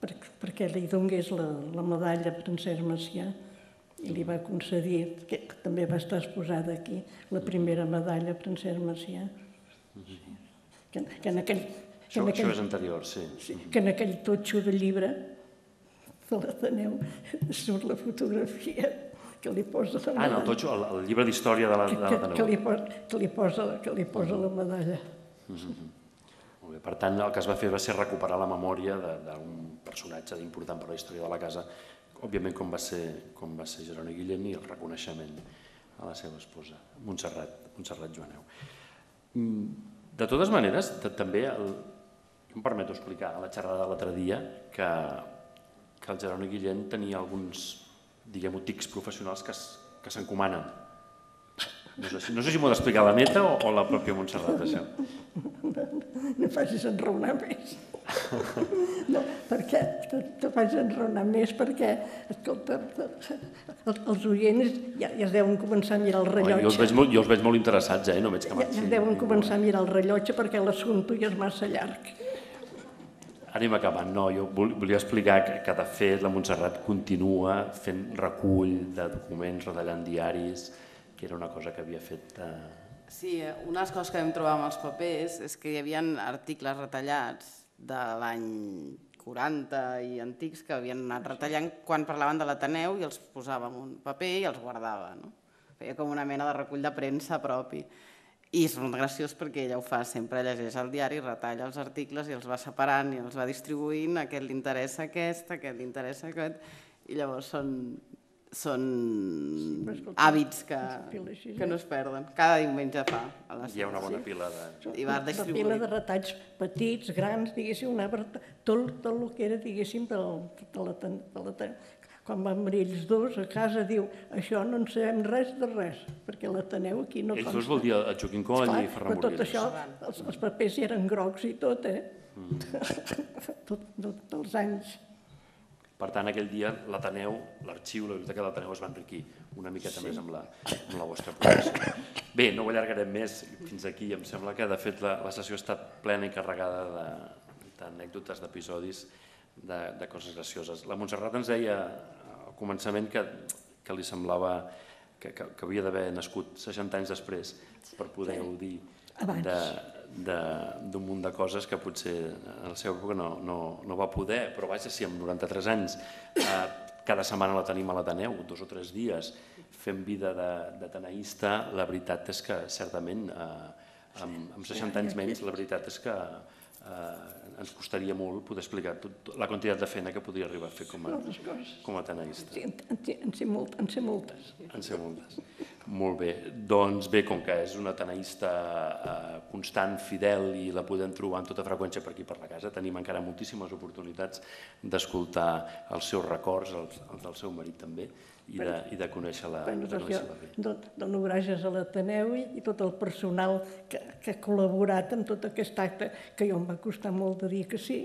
per, perquè li donés la, la medalla a Francesc Macià i li va concedir, que, que també va estar exposada aquí, la primera medalla a Francesc Macià. Sí. Que, que en aquell, que Això, en això aquell, és anterior, sí. Sí, que en aquell totxo de llibre de l'Ateneu surt la fotografia que li posa la Ah, en el totxo, el, el llibre d'història de la- que, que, que, l'Ateneu. li posa, que, li posa, que li posa la medalla. Molt bé. Per tant, el que es va fer va ser recuperar la memòria de- d'un personatge important per a la història de la casa, òbviament com va ser, com va ser Jeroni Guillem i el reconeixement a la seva esposa, Montserrat, Montserrat Joaneu. Mm, De totes maneres, també el, em permeto explicar a la xerrada de l'altre dia que, que el Jeroni Guillem tenia alguns, diguem-ho, tics professionals que, que s'encomanen. No sé, no sé si m'ho ha d'explicar la neta o, o la pròpia Montserrat, això. No facis enraonar més. No, perquè te, facis enraonar més perquè, escolta, els, els oients ja, ja es deuen començar a mirar el Oi, jo, els rellotge. veig molt, jo els veig molt interessats, eh? No veig que Ja, ja es deuen començar a mirar el rellotge perquè l'assumpte ja és massa llarg. Anem acabant. No, jo vol- volia explicar que, que de fet la Montserrat continua fent recull de documents, retallant diaris, que era una cosa que havia fet... Eh... Sí, una de les coses que vam trobar amb els papers és que hi havia articles retallats de l'any 40 i antics que havien anat retallant quan parlaven de l'Ateneu i els posava en un paper i els guardava. No? Feia com una mena de recull de premsa propi. I és molt graciós perquè ella ho fa, sempre llegeix el diari, retalla els articles i els va separant i els va distribuint, aquest li interessa aquest, aquest li interessa aquest, i llavors són, són escolta, hàbits que, així, que no es perden. Cada diumenge fa a les Hi ha una bona pila de... I va distribuir. pila de retalls petits, grans, diguéssim, anava tot, tot el que era, diguéssim, del, de la, de la, quan van morir ells dos, a casa diu això no en sabem res de res, perquè l'Ateneu aquí no Ells dos vol dir el Joaquim Coll Esclar, i Ferran però tot això, els, els papers eren grocs i tot, eh? Mm. tot, tot els anys. Per tant, aquell dia l'Ateneu, l'arxiu, la biblioteca de l'Ateneu es va enriquir una miqueta sí. més amb la, amb la vostra aportació. Bé, no ho allargarem més fins aquí. Em sembla que, de fet, la, la sessió ha estat plena i carregada de- d'anècdotes, d'episodis, de, de coses gracioses. La Montserrat ens deia al començament que, que li semblava que, que, que havia d'haver nascut 60 anys després per poder gaudir Abans. de, de- d'un munt de coses que potser en la seva època no, no, no va poder, però vaja, si amb 93 anys eh, cada setmana la tenim a l'Ateneu, dos o tres dies, fent vida de, de taneïsta, la veritat és que certament eh, amb, amb 60 anys menys, la veritat és que eh, ens costaria molt poder explicar tot, la quantitat de feina que podria arribar a fer com a, com a taneïsta. Sí, en, en, en, sé molt, en sé moltes. En sé moltes. Molt bé. Doncs bé, com que és una taneïsta eh, constant, fidel i la podem trobar amb tota freqüència per aquí per la casa, tenim encara moltíssimes oportunitats d'escoltar els seus records, els, els del seu marit també, i de, i de conèixer-la Bueno, de doncs jo conèixer bé. don- dono gràcies a l'Ateneu i, i tot el personal que, que ha col·laborat en tot aquest acte, que jo em va costar molt de dir que sí.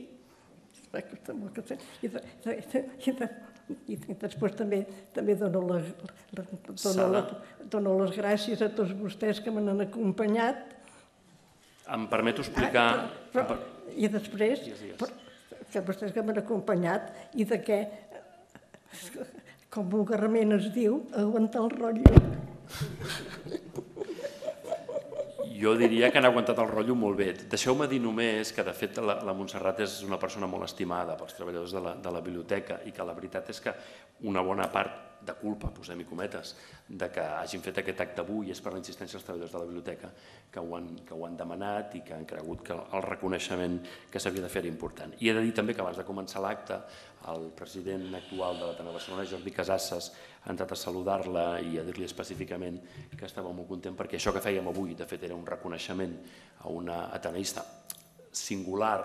Va costar molt que sí. I, de, de, de, i, després també també dono, la, dono, la, dono les gràcies a tots vostès que m'han acompanyat. Em permeto explicar... Ah, però, però, I després, Digues, digues. però, que vostès que m'han acompanyat i de què, com vulgarment es diu, aguantar el rotllo. Jo diria que han aguantat el rotllo molt bé. Deixeu-me dir només que, de fet, la, la Montserrat és una persona molt estimada pels treballadors de la, de la biblioteca i que la veritat és que una bona part de culpa, posem-hi cometes, de que hagin fet aquest acte avui és per la insistència dels treballadors de la biblioteca que ho han, que ho han demanat i que han cregut que el reconeixement que s'havia de fer era important. I he de dir també que abans de començar l'acte el president actual de l'Ateneu Barcelona, Jordi Casasses, ha entrat a saludar-la i a dir-li específicament que estava molt content perquè això que fèiem avui, de fet, era un reconeixement a una ateneista singular,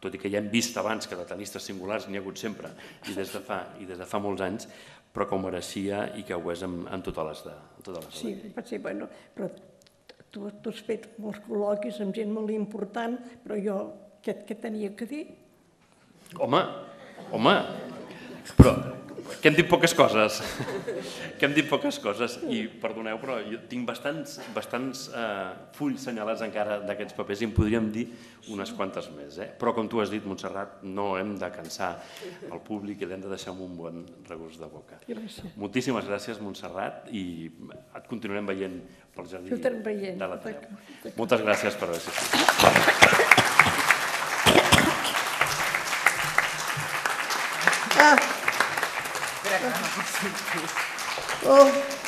tot i que ja hem vist abans que d'atenistes singulars n'hi ha hagut sempre i des de fa, i des de fa molts anys, però que ho mereixia i que ho és en, totes les de, totes les de Sí, pot ser, bueno, però tu, tu has fet molts col·loquis amb gent molt important, però jo què, què tenia que dir? Home, home, però que hem dit poques coses, que hem dit poques coses i perdoneu, però jo tinc bastants, bastants eh, fulls senyalats encara d'aquests papers i en podríem dir unes quantes més. Eh? Però com tu has dit, Montserrat, no hem de cansar el públic i l'hem de deixar amb un bon regust de boca. Gràcies. Moltíssimes gràcies, Montserrat, i et continuarem veient pel jardí veient, de d'acord, d'acord. Moltes gràcies per haver assistit. Ah, Oh.